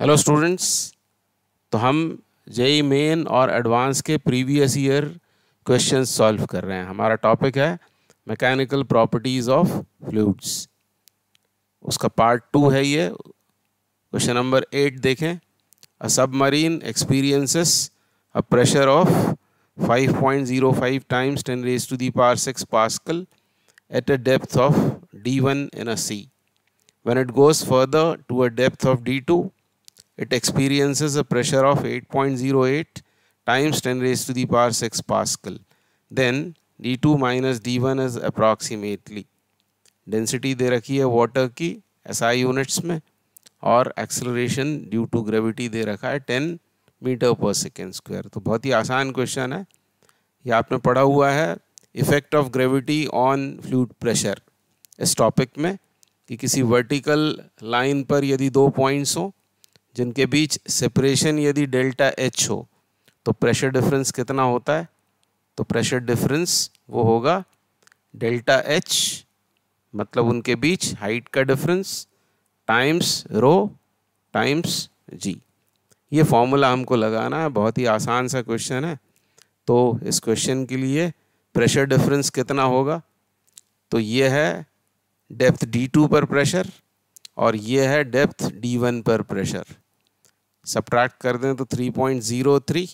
Hello students तो हम JEE Main और एडवांस के प्रीवियस ईयर क्वेश्चन सॉल्व कर रहे हैं। हमारा टॉपिक है मैकेनिकल प्रॉपर्टीज़ ऑफ़ फ्लूड्स उसका पार्ट टू है ये। क्वेश्चन नंबर एट देखें। A submarine experiences a pressure of 5.05 times 10 raised to the power 6 Pascal at a depth of D1 in a sea. When it goes further to a depth of D2, it experiences a pressure of 8.08 times 10 raised to the power 6 Pascal. Then d2 minus d1 is approximately. Density दे रखी है water की SI units में, और acceleration due to gravity दे रखा है 10 metre पर second square तो बहुत ही आसान क्वेश्चन है। ये आपने पढ़ा हुआ है effect of gravity on fluid pressure इस टॉपिक में कि किसी वर्टिकल लाइन पर यदि दो पॉइंट्स हों जिनके बीच सेपरेशन यदि डेल्टा एच हो तो प्रेशर डिफरेंस कितना होता है? तो प्रेशर डिफरेंस वो होगा डेल्टा एच मतलब उनके बीच हाइट का difference times rho times G ये फॉर्मूला हमको लगाना है, बहुत ही आसान सा क्वेश्चन है। तो इस क्वेश्चन के लिए प्रेशर डिफरेंस कितना होगा? तो ये है डेप्थ D2 पर प्रेशर और ये है डेप्थ D1 पर प्रेशर सब्ट्रैक्ट कर दें तो 3.03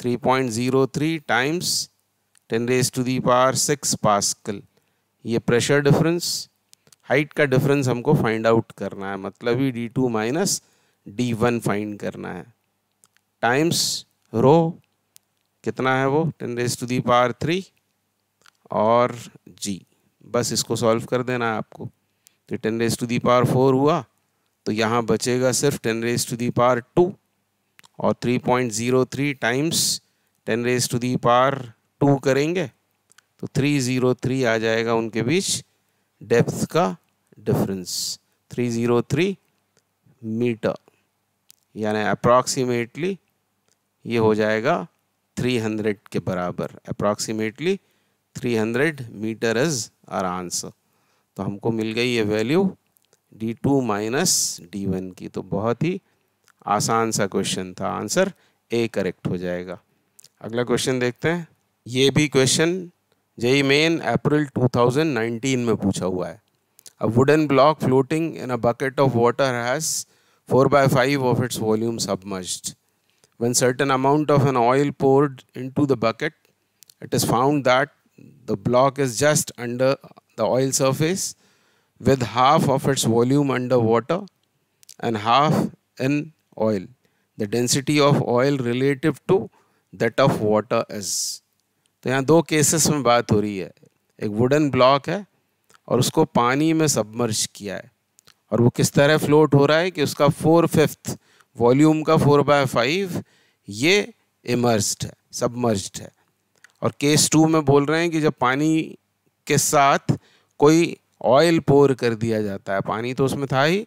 3.03 times 10 raise to the power 6 pascal ये प्रेशर डिफरेंस हाइट का डिफरेंस हमको फाइंड आउट करना है। मतलब ही D two minus D one find करना है। टाइम्स रो कितना है वो? Ten raise to the power three और जी बस इसको सॉल्व कर देना है आपको। तो ten raise to the power four हुआ। तो यहाँ बचेगा सिर्फ़ ten raise to the power two और three point zero three times ten raise to the power two करेंगे तो थ्री ज़ीरो थ्री आ जाएगा उनके बीच डेप्थ का difference three zero three metre यानी अप्रॉक्सीमेटली ये हो जाएगा थ्री हंड्रेड के बराबर approximately three hundred metre is our answer तो हमको मिल गई ये value D two minus D one की तो बहुत ही आसान सा क्वेश्चन था। आंसर ए करेक्ट हो जाएगा। अगला क्वेश्चन देखते हैं। ये भी क्वेश्चन जेई मेन अप्रैल 2019 में पूछा हुआ है। A wooden block floating in a bucket of water has four by five of its volume submerged when certain amount of an oil poured into the bucket, it is found that the block is just under the oil surface with half of its volume under water and half in oil. The density of oil relative to that of water is. तो यहाँ दो cases में बात हो रही है एक wooden block है और उसको पानी में सबमर्ज किया है और वो किस तरह फ्लोट हो रहा है कि उसका फोर फिफ्थ वॉल्यूम का फोर बाय फाइव ये इमर्स्ड है सबमर्ज्ड है और केस टू में बोल रहे हैं कि जब पानी के साथ कोई ऑयल पोर कर दिया जाता है। पानी तो उसमें था ही,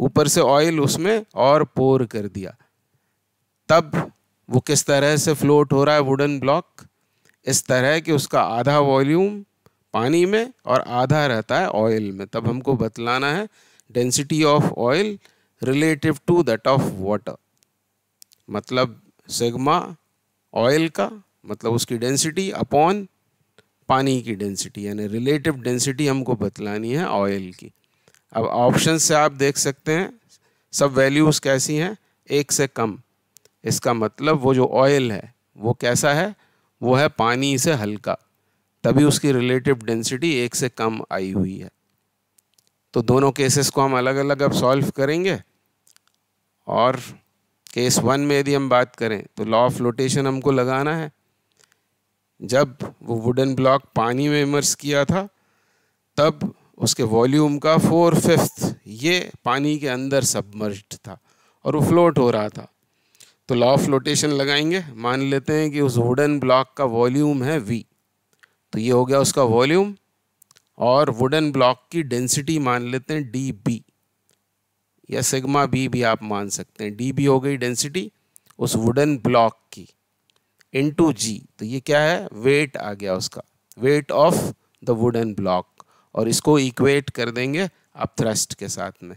ऊपर से ऑयल उसमें और पोर कर दिया। तब वो किस तरह से फ्लोट हो रहा है वुडन ब्लॉक इस तरह कि उसका आधा वॉल्यूम पानी में और आधा रहता है ऑयल में। तब हमको बतलाना है density of oil relative to that of water मतलब सिग्मा ऑयल का मतलब उसकी डेंसिटी अपॉन पानी की डेंसिटी यानी रिलेटिव डेंसिटी हमको बतलानी है ऑयल की। अब ऑप्शन से आप देख सकते हैं, सब वैल्यूज़ कैसी हैं? एक से कम। इसका मतलब वो जो ऑयल है, वो कैसा है? वो है पानी से हल्का। तभी उसकी रिलेटिव डेंसिटी एक से कम आई हुई है। तो दोनों केसेस को हम अलग अलग अब सॉल्व करेंगे। और केस वन में यदि हम बात करें तो लॉ ऑफ़ फ्लोटेशन हमको लगाना है। जब वो वुडन ब्लॉक पानी में इमर्स किया था, तब उसके वॉल्यूम का फोर फिफ्थ ये पानी के अंदर सबमर्ज्ड था और वो फ्लोट हो रहा था। तो लॉ ऑफ़ फ्लोटेशन लगाएँगे, मान लेते हैं कि उस वुडन ब्लॉक का वॉल्यूम है वी तो ये हो गया उसका वॉल्यूम और वुडन ब्लॉक की डेंसिटी मान लेते हैं डी बी या सिग्मा बी भी आप मान सकते हैं। डी बी हो गई डेंसिटी उस वुडन ब्लॉक की। इंटू जी तो ये क्या है? वेट आ गया उसका। Weight of the wooden block और इसको इक्वेट कर देंगे आप थ्रस्ट के साथ में।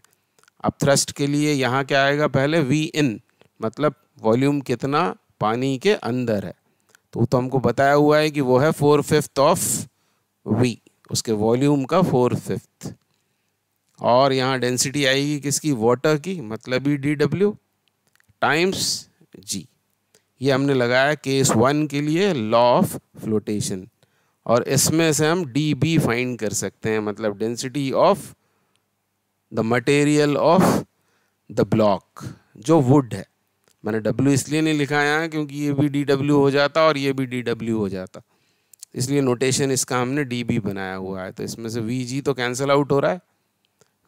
अब थ्रस्ट के लिए यहाँ क्या आएगा? पहले वी इन मतलब वॉल्यूम कितना? पानी के अंदर है। तो तो हमको बताया हुआ है कि वो है फोर फिफ्थ ऑफ़ वी उसके वॉल्यूम का फोर फिफ्थ और यहाँ डेंसिटी आएगी किसकी? वाटर की मतलब ही डी डब्ल्यू टाइम्स जी ये हमने लगाया केस वन के लिए लॉ ऑफ़ फ्लोटेशन और इसमें से हम डी बी फाइंड कर सकते हैं मतलब density of the material of the block जो वुड है। मैंने डब्ल्यू इसलिए नहीं लिखा यहाँ, क्योंकि ये भी डी डब्ल्यू हो जाता और ये भी डी डब्ल्यू हो जाता। इसलिए नोटेशन इसका हमने डी बी बनाया हुआ है। तो इसमें से वी जी तो कैंसिल आउट हो रहा है।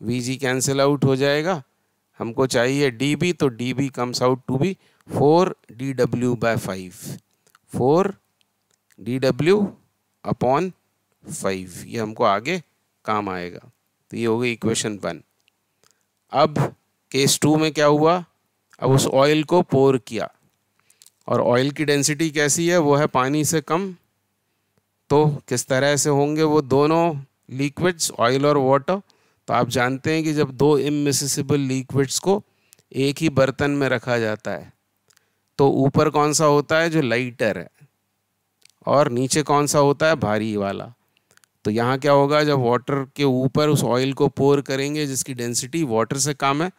वी जी कैंसिल आउट हो जाएगा। हमको चाहिए डी बी तो D B comes out to be four D W by five, four D W upon five, ये हमको आगे काम आएगा। तो ये हो गई इक्वेशन वन। अब केस टू में क्या हुआ? अब उस ऑयल को पोर किया। और ऑयल की डेंसिटी कैसी है? वो है पानी से कम। तो किस तरह से होंगे वो दोनों लिक्विड्स ऑयल और वाटर तो आप जानते हैं कि जब दो इमिसिबल लिक्विड्स को एक ही बर्तन में रखा जाता है तो ऊपर कौन सा होता है? जो लाइटर है। और नीचे कौन सा होता है? भारी वाला। तो यहाँ क्या होगा? जब वाटर के ऊपर उस ऑयल को पोर करेंगे, जिसकी डेंसिटी वाटर से कम है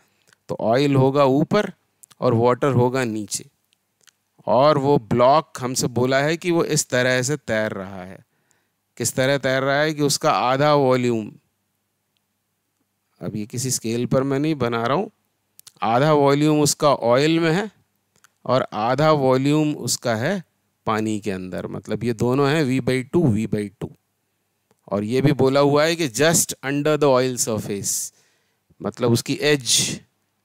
तो ऑयल होगा ऊपर और वाटर होगा नीचे। और वो ब्लॉक हमसे बोला है कि वो इस तरह से तैर रहा है। किस तरह तैर रहा है कि उसका आधा वॉल्यूम अब ये किसी स्केल पर मैं नहीं बना रहा हूँ। आधा वॉल्यूम उसका ऑयल में है और आधा वॉल्यूम उसका है पानी के अंदर। मतलब ये दोनों हैं V by two V by two और ये भी बोला हुआ है कि just under the oil surface मतलब उसकी एज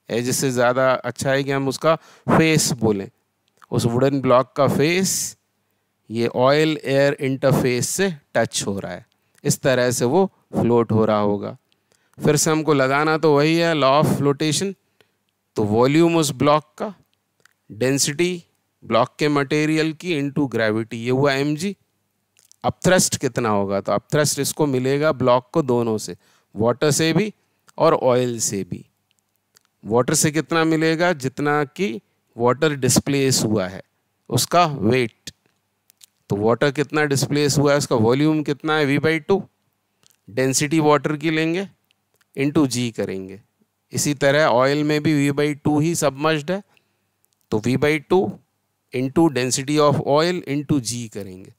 एज से ज़्यादा अच्छा है कि हम उसका फेस बोलें। उस वुडन ब्लॉक का फेस ये ऑयल एयर इंटरफेस से टच हो रहा है। इस तरह से वो फ्लोट हो रहा होगा। फिर से हमको लगाना तो वही है लॉ ऑफ़ फ्लोटेशन तो वॉल्यूम उस ब्लॉक का डेंसिटी ब्लॉक के मटेरियल की इनटू ग्रेविटी ये हुआ एम जी अब थ्रस्ट कितना होगा? तो अब थ्रस्ट इसको मिलेगा ब्लॉक को दोनों से वाटर से भी और ऑयल से भी. वाटर से कितना मिलेगा? जितना कि वाटर डिस्प्लेस हुआ है, उसका वेट तो वाटर कितना डिस्प्लेस हुआ है? उसका वॉल्यूम कितना है? V by two density water की लेंगे इंटू जी करेंगे. इसी तरह ऑयल में भी वी बाई टू ही सबमर्ज्ड है तो V by two into density of oil into G करेंगे।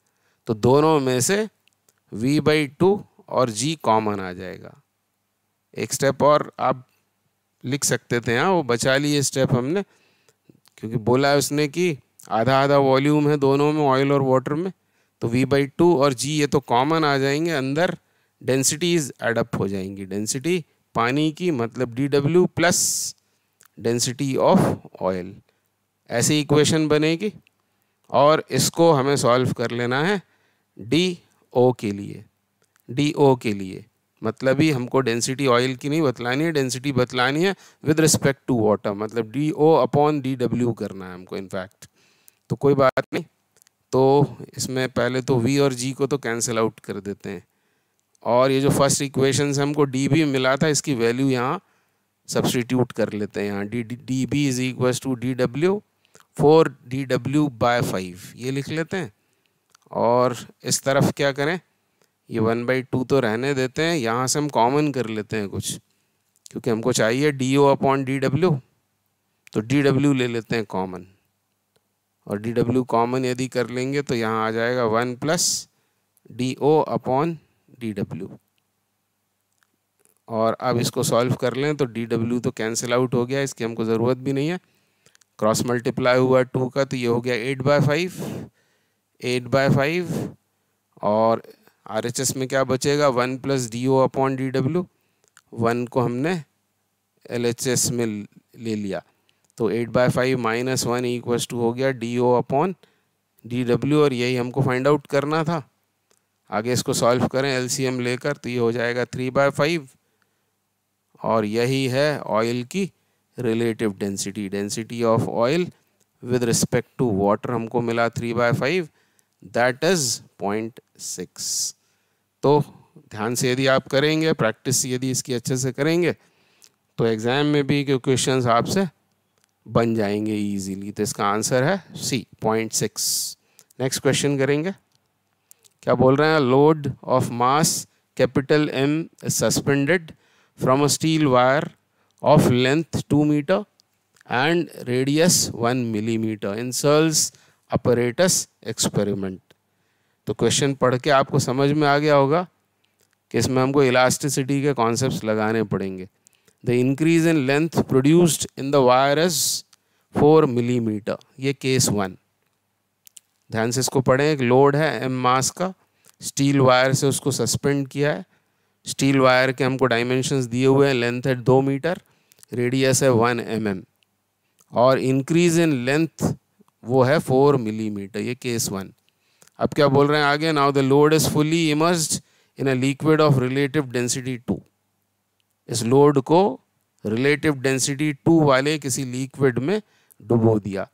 तो दोनों में से वी बाई टू और जी कॉमन आ जाएगा। एक स्टेप और आप लिख सकते थे हाँ वो बचा लिए स्टेप हमने, क्योंकि बोला है उसने कि आधा आधा वॉल्यूम है दोनों में ऑयल और वाटर में तो वी बाई टू और जी ये तो कॉमन आ जाएँगे, अंदर डेंसिटीज एडअप हो जाएँगी। डेंसिटी पानी की मतलब D W plus density of oil ऐसी इक्वेशन बनेगी। और इसको हमें सॉल्व कर लेना है डी ओ के लिए। डी ओ के लिए। मतलब ही हमको डेंसिटी ऑयल की नहीं बतलानी है डेंसिटी बतलानी है विद रिस्पेक्ट टू वाटर मतलब D O upon D W करना है हमको इनफैक्ट तो कोई बात नहीं। तो इसमें पहले तो वी और जी को तो कैंसिल आउट कर देते हैं। और ये जो फ़र्स्ट इक्वेशन से हमको डी बी मिला था, इसकी वैल्यू यहाँ सब्सटीट्यूट कर लेते हैं यहाँ। D D B is equal to D W four D W by five, ये लिख लेते हैं। और इस तरफ़ क्या करें? ये वन बाई टू तो रहने देते हैं, यहाँ से हम कॉमन कर लेते हैं कुछ, क्योंकि हमको चाहिए D O upon D W. तो डी डब्ल्यू ले लेते हैं कॉमन। और डी डब्ल्यू कॉमन यदि कर लेंगे तो यहाँ आ जाएगा one plus D O upon D W. और अब इसको सॉल्व कर लें तो डी डब्ल्यू तो कैंसिल आउट हो गया, इसकी हमको ज़रूरत भी नहीं है। क्रॉस मल्टीप्लाई हुआ टू का तो ये हो गया eight by five eight by five और आर एच एस में क्या बचेगा? One plus D O upon D W one को हमने एल एच एस में ले लिया। तो eight by five minus one equals to हो गया D O upon D W और यही हमको फाइंड आउट करना था। आगे इसको सॉल्व करें एल सी एम लेकर तो ये हो जाएगा थ्री बाय फाइव और यही है ऑयल की relative density density of oil with respect to water हमको मिला three by five that is point six तो ध्यान से यदि आप करेंगे प्रैक्टिस यदि इसकी अच्छे से करेंगे तो एग्ज़ाम में भी क्वेश्चंस आपसे बन जाएँगे इजीली तो इसका आंसर है C point six next question करेंगे. क्या बोल रहे हैं? Load of mass capital M suspended from a steel wire of length two metre and radius one millimetre in Searle's apparatus experiment तो क्वेश्चन पढ़ के आपको समझ में आ गया होगा कि इसमें हमको इलास्टिसिटी के कॉन्सेप्ट लगाने पड़ेंगे। The increase in length produced in the wire is four millimetre ये केस वन ध्यान से इसको पढ़ें, एक लोड है एम मास का। स्टील वायर से उसको सस्पेंड किया है। स्टील वायर के हमको डायमेंशंस दिए हुए हैं लेंथ है दो मीटर रेडियस है वन एम mm. और इंक्रीज इन लेंथ वो है फोर मिलीमीटर ये केस वन अब क्या बोल रहे हैं आगे? Now the load is fully immersed in a liquid of relative density two इस लोड को रिलेटिव डेंसिटी टू वाले किसी लिक्विड में डुबो दिया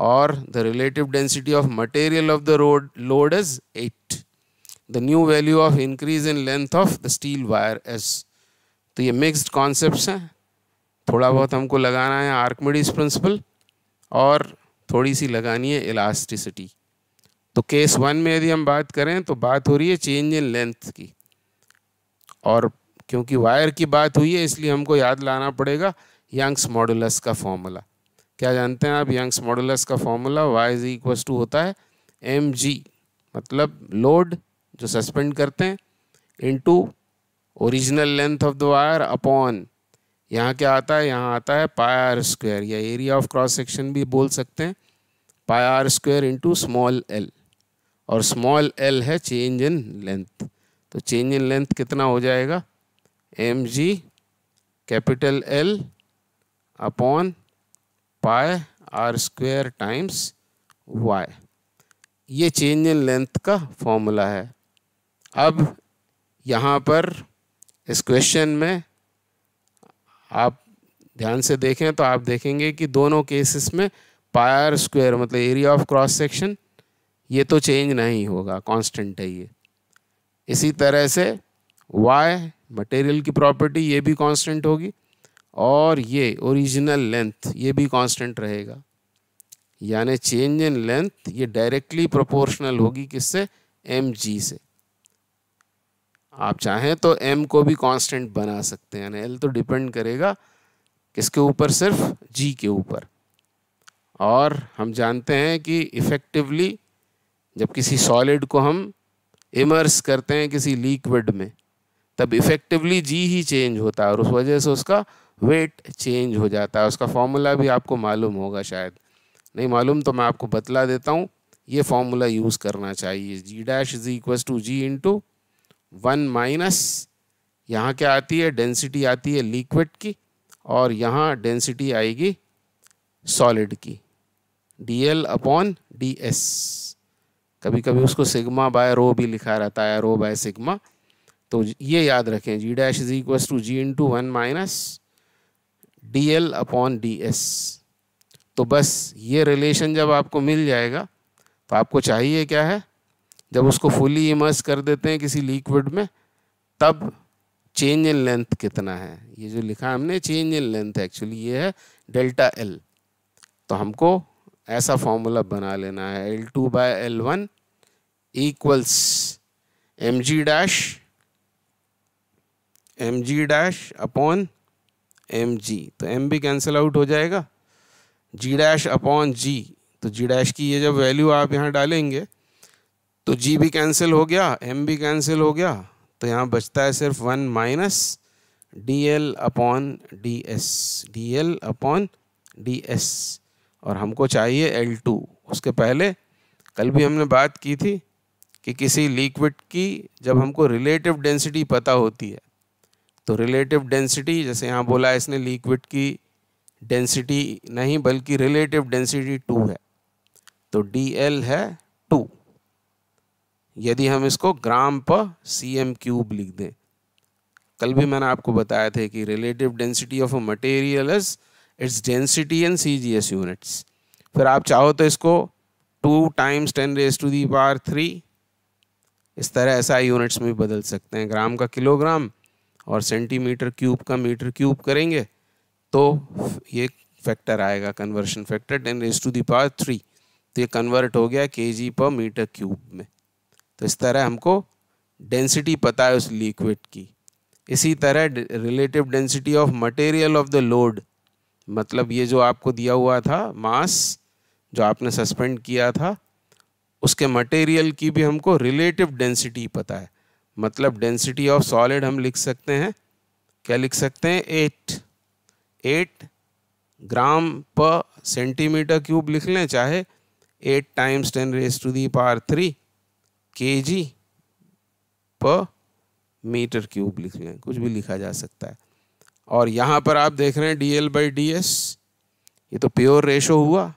और the relative density of material of the rod load is eight the new value of increase in length of the steel wire edge तो ये मिक्सड कॉन्सेप्ट हैं। थोड़ा बहुत हमको लगाना है आर्कमिडीज प्रिंसिपल और थोड़ी सी लगानी है इलास्टिसिटी तो केस वन में यदि हम बात करें तो बात हो रही है चेंज इन लेंथ की. और क्योंकि वायर की बात हुई है, इसलिए हमको याद लाना पड़ेगा यंग्स मॉडुलस का फॉर्मूला क्या जानते हैं आप यंग्स मॉडुलस का formula Y is equals to होता है एम जी मतलब लोड जो सस्पेंड करते हैं into original length of the wire upon यहाँ क्या आता है? यहाँ आता है पाई आर स्क्वायर या एरिया ऑफ़ क्रॉस सेक्शन भी बोल सकते हैं। Pi R square into small L और स्मॉल एल है चेंज इन लेंथ तो चेंज इन लेंथ कितना हो जाएगा? M G capital L upon pi R square times Y ये चेंज इन लेंथ का फॉर्मूला है। अब यहाँ पर इस क्वेश्चन में आप ध्यान से देखें तो आप देखेंगे कि दोनों केसेस में पायर स्क्वायर मतलब एरिया ऑफ़ क्रॉस सेक्शन ये तो चेंज नहीं होगा कांस्टेंट है ये। इसी तरह से वाई मटेरियल की प्रॉपर्टी ये भी कांस्टेंट होगी और ये ओरिजिनल लेंथ ये भी कांस्टेंट रहेगा। यानी चेंज इन लेंथ ये डायरेक्टली प्रोपोर्शनल होगी किससे? एम जी से। आप चाहें तो एम को भी कांस्टेंट बना सकते हैं। एल तो डिपेंड करेगा किसके ऊपर? सिर्फ़ जी के ऊपर। और हम जानते हैं कि इफ़ेक्टिवली जब किसी सॉलिड को हम इमर्स करते हैं किसी लिक्विड में, तब इफ़ेक्टिवली जी ही चेंज होता है और उस वजह से उसका वेट चेंज हो जाता है। उसका फॉर्मूला भी आपको मालूम होगा शायद। नहीं मालूम तो मैं आपको बतला देता हूँ, ये फॉर्मूला यूज़ करना चाहिए। G dash is equal to G into one minus, यहाँ क्या आती है? डेंसिटी आती है लिक्विड की, और यहाँ डेंसिटी आएगी सॉलिड की D L upon D S कभी कभी उसको सिग्मा बाय रो भी लिखा रहता है रो बाय सिग्मा। तो ये याद रखें G dash is equal to G into one minus D L upon D S तो बस ये रिलेशन जब आपको मिल जाएगा तो आपको चाहिए क्या है? जब उसको फुली इमर्स कर देते हैं किसी लिक्विड में, तब चेंज इन लेंथ कितना है? ये जो लिखा हमने, चेंज इन लेंथ एक्चुअली ये है डेल्टा एल। तो हमको ऐसा फॉर्मूला बना लेना है, L two by L one equals M G dash, M G dash upon M G. तो एम भी कैंसिल आउट हो जाएगा, जी डैश अपॉन जी। तो जी डैश की ये जब वैल्यू आप यहाँ डालेंगे तो जी भी कैंसिल हो गया एम भी कैंसिल हो गया तो यहाँ बचता है सिर्फ़ one minus D L upon D S D L upon D S और हमको चाहिए एल टू उसके पहले कल भी हमने बात की थी कि किसी लिक्विड की जब हमको रिलेटिव डेंसिटी पता होती है तो रिलेटिव डेंसिटी जैसे यहाँ बोला इसने लिक्विड की डेंसिटी नहीं, बल्कि रिलेटिव डेंसिटी टू है तो डी एल है यदि हम इसको ग्राम पर सी एम क्यूब लिख दें। कल भी मैंने आपको बताया था कि relative density of a material is its density in C G S units फिर आप चाहो तो इसको two times ten raise to the power three इस तरह ऐसा यूनिट्स में भी बदल सकते हैं। ग्राम का किलोग्राम और सेंटीमीटर क्यूब का मीटर क्यूब करेंगे तो ये फैक्टर आएगा conversion factor ten raise to the power three तो ये कन्वर्ट हो गया के जी पर मीटर क्यूब में। तो इस तरह हमको डेंसिटी पता है उस लिक्विड की। इसी तरह relative density of material of the load मतलब ये जो आपको दिया हुआ था मास जो आपने सस्पेंड किया था, उसके मटेरियल की भी हमको रिलेटिव डेंसिटी पता है। मतलब डेंसिटी ऑफ़ सॉलिड हम लिख सकते हैं। क्या लिख सकते हैं? एट एट ग्राम पर सेंटीमीटर क्यूब लिख लें, चाहे eight times ten raise to the power three K G पर मीटर क्यूब लिख लें कुछ भी लिखा जा सकता है। और यहाँ पर आप देख रहे हैं D L by D S ये तो प्योर रेशो हुआ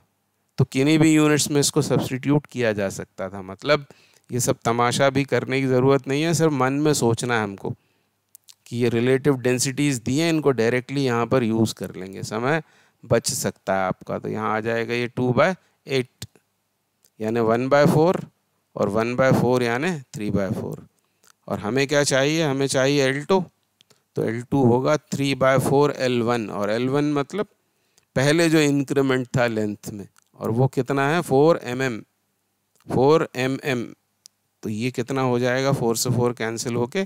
तो किन्हीं भी यूनिट्स में इसको सब्सटीट्यूट किया जा सकता था। मतलब ये सब तमाशा भी करने की ज़रूरत नहीं है, सिर्फ़ मन में सोचना है हमको कि ये रिलेटिव डेंसिटीज़ दी हैं इनको डायरेक्टली यहाँ पर यूज़ कर लेंगे। समय बच सकता है आपका। तो यहाँ आ जाएगा ये टू बाय एट यानी वन बाय फोर और वन बाय फोर यानि थ्री बाय फोर। और हमें क्या चाहिए? हमें चाहिए एल टू तो एल टू होगा three by four L one और एल वन मतलब पहले जो इंक्रीमेंट था लेंथ में। और वो कितना है? Four M M four M M तो ये कितना हो जाएगा? फोर से फोर कैंसिल होके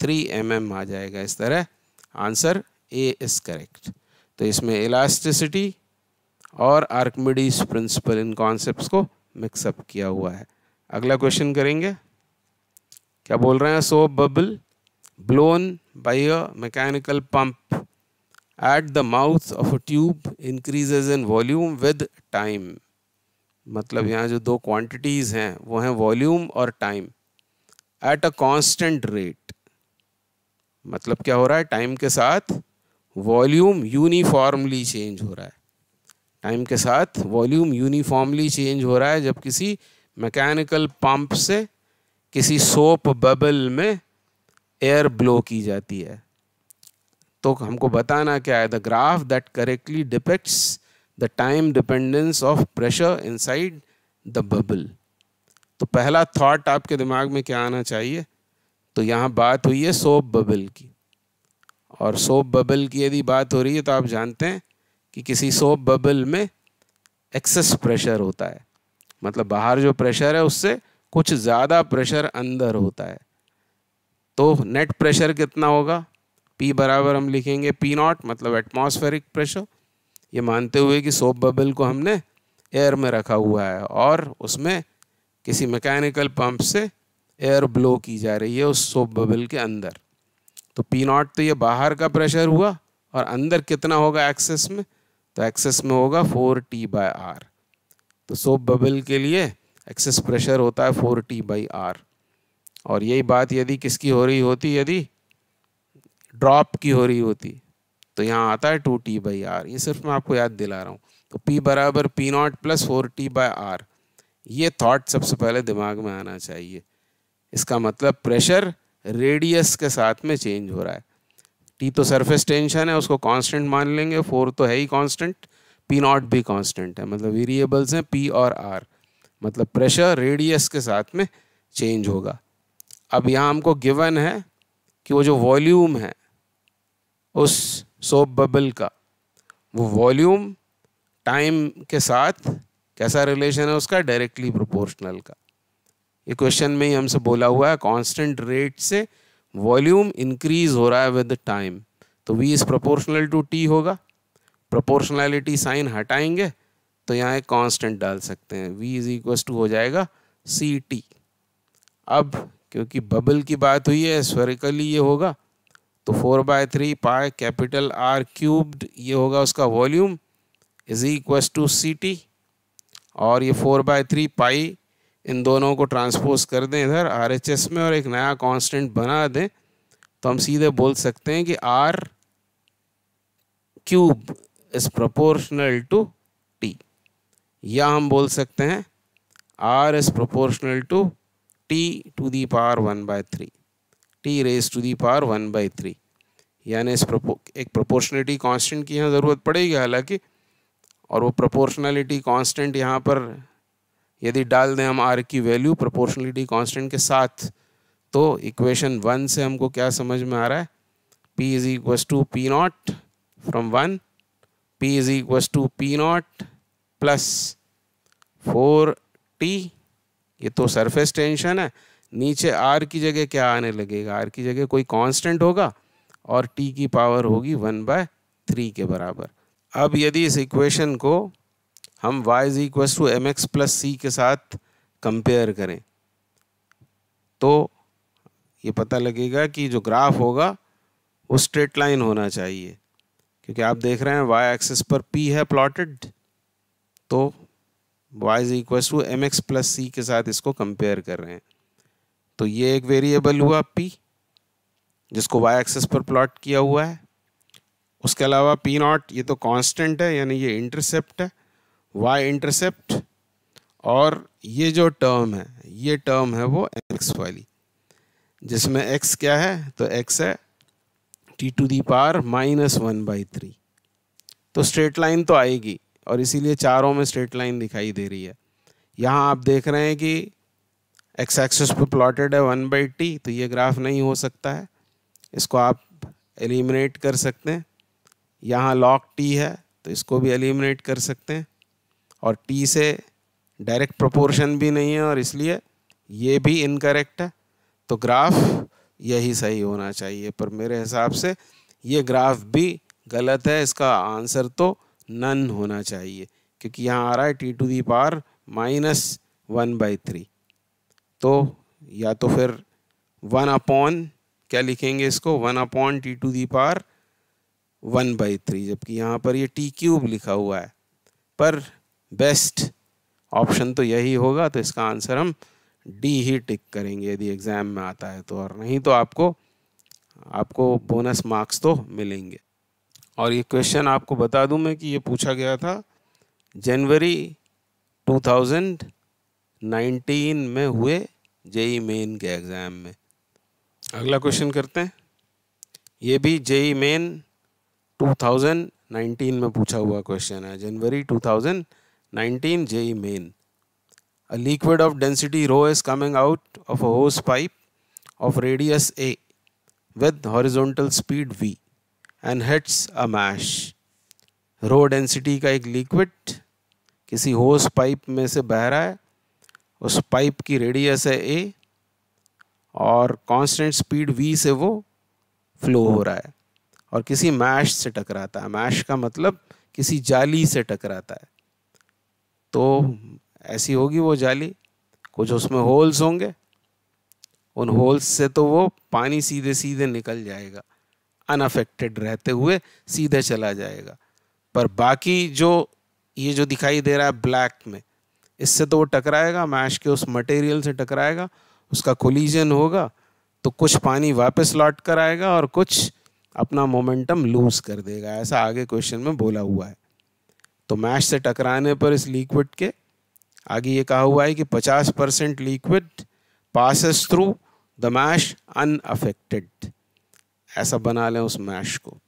थ्री एम एम आ जाएगा। इस तरह आंसर ए इज़ करेक्ट तो इसमें इलास्टिसिटी और आर्कमिडीज प्रिंसिपल इन कॉन्सेप्ट्स को मिक्सअप किया हुआ है। अगला क्वेश्चन करेंगे। क्या बोल रहे हैं? Soap bubble blown by a mechanical pump at the mouth of a tube increases in volume with time मतलब यहाँ जो दो क्वांटिटीज़ हैं, वो हैं वॉल्यूम और time at a constant rate मतलब क्या हो रहा है? टाइम के साथ वॉल्यूम यूनिफॉर्मली चेंज हो रहा है। टाइम के साथ वॉल्यूम यूनिफॉर्मली चेंज हो रहा है जब किसी मैकेनिकल पंप से किसी सोप बबल में एयर ब्लो की जाती है। तो हमको बताना क्या है? The graph that correctly depicts the time dependence of pressure inside the bubble तो पहला थॉट आपके दिमाग में क्या आना चाहिए? तो यहाँ बात हुई है सोप बबल की। और सोप बबल की यदि बात हो रही है तो आप जानते हैं कि किसी सोप बबल में एक्सेस प्रेशर होता है। मतलब बाहर जो प्रेशर है, उससे कुछ ज़्यादा प्रेशर अंदर होता है। तो नेट प्रेशर कितना होगा? पी बराबर हम लिखेंगे पी नॉट मतलब एटमॉस्फेरिक प्रेशर ये मानते हुए कि सोप बबल को हमने एयर में रखा हुआ है और उसमें किसी मैकेनिकल पंप से एयर ब्लो की जा रही है उस सोप बबल के अंदर। तो पी नॉट तो ये बाहर का प्रेशर हुआ और अंदर कितना होगा एक्सेस में? तो एक्सेस में होगा फोर टी बाय आर तो सोप बबल के लिए एक्सेस प्रेशर होता है फोर टी बाई आर और यही बात यदि किसकी हो रही होती? यदि ड्रॉप की हो रही होती तो यहाँ आता है टू टी बाई आर ये सिर्फ़ मैं आपको याद दिला रहा हूँ। तो पी बराबर P not plus four T by R ये थॉट सबसे पहले दिमाग में आना चाहिए। इसका मतलब प्रेशर रेडियस के साथ में चेंज हो रहा है। टी तो सरफेस टेंशन है, उसको कांस्टेंट मान लेंगे फोर तो है ही कांस्टेंट पी नॉट भी कांस्टेंट है। मतलब वेरिएबल्स हैं पी और आर मतलब प्रेशर रेडियस के साथ में चेंज होगा। अब यहाँ हमको गिवन है कि वो जो वॉल्यूम है, उस सोप बबल का, वो वॉल्यूम टाइम के साथ कैसा रिलेशन है उसका? डायरेक्टली प्रोपोर्शनल का। ये क्वेश्चन में ही हमसे बोला हुआ है कांस्टेंट रेट से वॉल्यूम इंक्रीज हो रहा है विद टाइम तो V is proportional to T होगा। प्रोपोर्शनैलिटी साइन हटाएँगे तो यहाँ एक कांस्टेंट डाल सकते हैं। वी इज़ इक्व टू हो जाएगा सी टी अब, क्योंकि बबल की बात हुई है स्वेरिकली ये होगा तो four by three pi capital R cubed ये होगा उसका volume is equals to C T और ये फोर बाय थ्री पाई इन दोनों को ट्रांसपोज कर दें इधर आर एच एस में और एक नया कांस्टेंट बना दें तो हम सीधे बोल सकते हैं कि R cube is proportional to T या हम बोल सकते हैं R is proportional to T to the power one by three T raise to the power one by three यानी इस प्रोपो एक प्रोपोर्शनलिटी कांस्टेंट की यहाँ ज़रूरत पड़ेगी हालाँकि, और वो प्रोपोर्शनलिटी कांस्टेंट यहाँ पर, यदि डाल दें हम आर की वैल्यू प्रोपोर्शनलिटी कांस्टेंट के साथ तो इक्वेशन वन से हमको क्या समझ में आ रहा है? P is equals to P not from 1 P is equals to P naught plus 4T ये तो सरफेस टेंशन है। नीचे आर की जगह क्या आने लगेगा? आर की जगह कोई कांस्टेंट होगा और टी की पावर होगी वन बाय थ्री के बराबर। अब यदि इस इक्वेशन को हम y is equal to m x plus c के साथ कंपेयर करें तो ये पता लगेगा कि जो ग्राफ होगा, वो स्ट्रेट लाइन होना चाहिए। क्योंकि आप देख रहे हैं y एक्सिस पर p है प्लॉटेड तो y is equal to m x plus c के साथ इसको कंपेयर कर रहे हैं। तो ये एक वेरिएबल हुआ p, जिसको y एक्सिस पर प्लॉट किया हुआ है। उसके अलावा पी नॉट ये तो कांस्टेंट है, यानी ये इंटरसेप्ट है, y इंटरसेप्ट और ये जो टर्म है, ये टर्म है वो x वाली, जिसमें x क्या है तो x है t to the power minus one by three तो स्ट्रेट लाइन तो आएगी, और इसीलिए चारों में स्ट्रेट लाइन दिखाई दे रही है। यहाँ आप देख रहे हैं कि एक्स एक्सेस पर प्लॉटेड है वन बाई टी तो ये ग्राफ नहीं हो सकता है। इसको आप एलिमिनेट कर सकते हैं। यहाँ लॉक टी है तो इसको भी एलिमिनेट कर सकते हैं। और टी से डायरेक्ट प्रोपोर्शन भी नहीं है, और इसलिए ये भी इनकरेक्ट है। तो ग्राफ यही सही होना चाहिए। पर मेरे हिसाब से ये ग्राफ भी गलत है, इसका आंसर तो नन होना चाहिए, क्योंकि यहाँ आ रहा है t to the power minus one by three तो या तो फिर वन अपॉन क्या लिखेंगे इसको? One upon t to the power one by three जबकि यहाँ पर ये टी क्यूब लिखा हुआ है। पर बेस्ट ऑप्शन तो यही होगा तो इसका आंसर हम डी ही टिक करेंगे यदि एग्ज़ाम में आता है तो और नहीं तो आपको आपको बोनस मार्क्स तो मिलेंगे। और ये क्वेश्चन आपको बता दूँ मैं कि ये पूछा गया था, जनवरी 2019 में हुए जेई मेन के एग्ज़ाम में। अगला क्वेश्चन करते हैं। ये भी जेई मेन 2019 में पूछा हुआ क्वेश्चन है, जनवरी 2019 JEE Main. A liquid of density rho is coming out of a hose pipe of radius A with horizontal speed V and hits a mash. Rho density का एक लिक्विड किसी होस pipe में से बह रहा है, उस पाइप की रेडियस है ए और कांस्टेंट स्पीड वी से वो फ्लो हो रहा है और किसी मैश से टकराता है मैश का मतलब किसी जाली से टकराता है तो ऐसी होगी वो जाली। कुछ उसमें होल्स होंगे। उन होल्स से तो वो पानी सीधे सीधे निकल जाएगा। अनअफेक्टेड रहते हुए सीधे चला जाएगा। पर बाकी जो, ये जो दिखाई दे रहा है ब्लैक में, इससे तो वो टकराएगा, मैश के उस मटेरियल से टकराएगा, उसका कोलिजन होगा तो कुछ पानी वापस लौट कर आएगा और कुछ अपना मोमेंटम लूज कर देगा। ऐसा आगे क्वेश्चन में बोला हुआ है। तो मैश से टकराने पर इस लिक्विड के आगे ये कहा हुआ है कि 50 percent liquid passes through the mash unaffected ऐसा बना लें उस मैश को।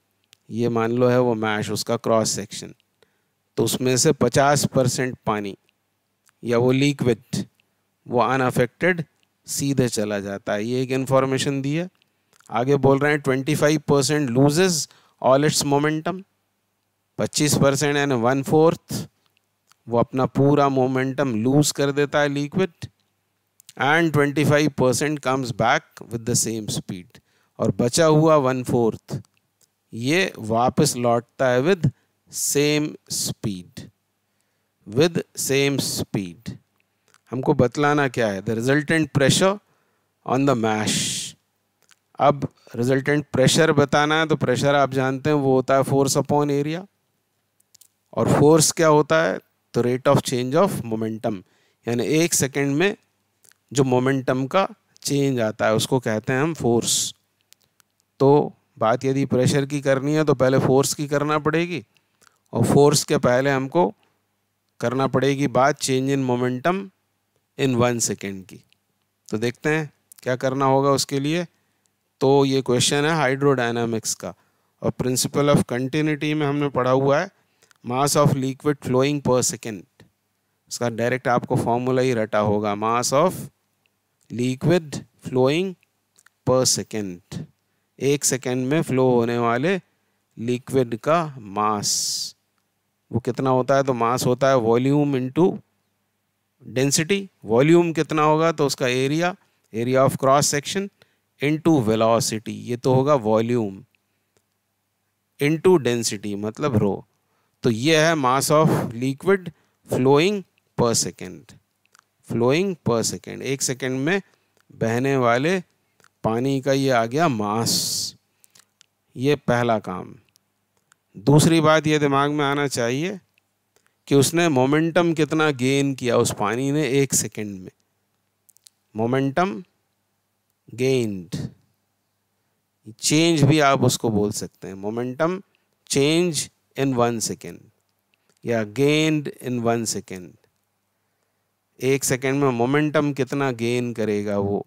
ये मान लो है वो मैश उसका क्रॉस सेक्शन तो उसमें से 50 परसेंट पानी या वो लिक्विड वो अनअफेक्टेड सीधे चला जाता है। ये एक इन्फॉर्मेशन दी है। आगे बोल रहे हैं 25 percent loses all its momentum 25 percent यानी वन फोर्थ वो अपना पूरा मोमेंटम लूज कर देता है liquid and 25 percent comes back with the same speed और बचा हुआ वन फोर्थ ये वापस लौटता है with same speed with same speed हमको बतलाना क्या है? The resultant pressure on the mash अब रिजल्टेंट प्रेशर बताना है तो प्रेशर आप जानते हैं, वो होता है फोर्स अपॉन एरिया और फोर्स क्या होता है? तो rate of change of momentum यानी एक सेकेंड में जो मोमेंटम का चेंज आता है, उसको कहते हैं हम फोर्स तो बात यदि प्रेशर की करनी है तो पहले फोर्स की करना पड़ेगी और फोर्स के पहले हमको करना पड़ेगी बात change in momentum in one second की. तो देखते हैं क्या करना होगा उसके लिए. तो ये क्वेश्चन है हाइड्रोडायनामिक्स का. और प्रिंसिपल ऑफ़ कंटिन्यूटी में हमने पढ़ा हुआ है mass of liquid flowing per second इसका डायरेक्ट आपको फॉर्मूला ही रटा होगा mass of liquid flowing per second एक सेकेंड में फ्लो होने वाले लिक्विड का मास वो कितना होता है तो मास होता है वॉल्यूम इनटू डेंसिटी वॉल्यूम कितना होगा तो उसका area area of cross section into velocity ये तो होगा वॉल्यूम इनटू डेंसिटी मतलब रो तो ये है mass of liquid flowing per second flowing per second एक सेकेंड में बहने वाले पानी का ये आ गया मास ये पहला काम. दूसरी बात ये दिमाग में आना चाहिए कि उसने मोमेंटम कितना गेन किया उस पानी ने एक सेकेंड में. मोमेंटम गेन्ड चेंज भी आप उसको बोल सकते हैं. Momentum change in one second या गेंड इन वन सेकेंड एक सेकेंड में मोमेंटम कितना गेन करेगा वो?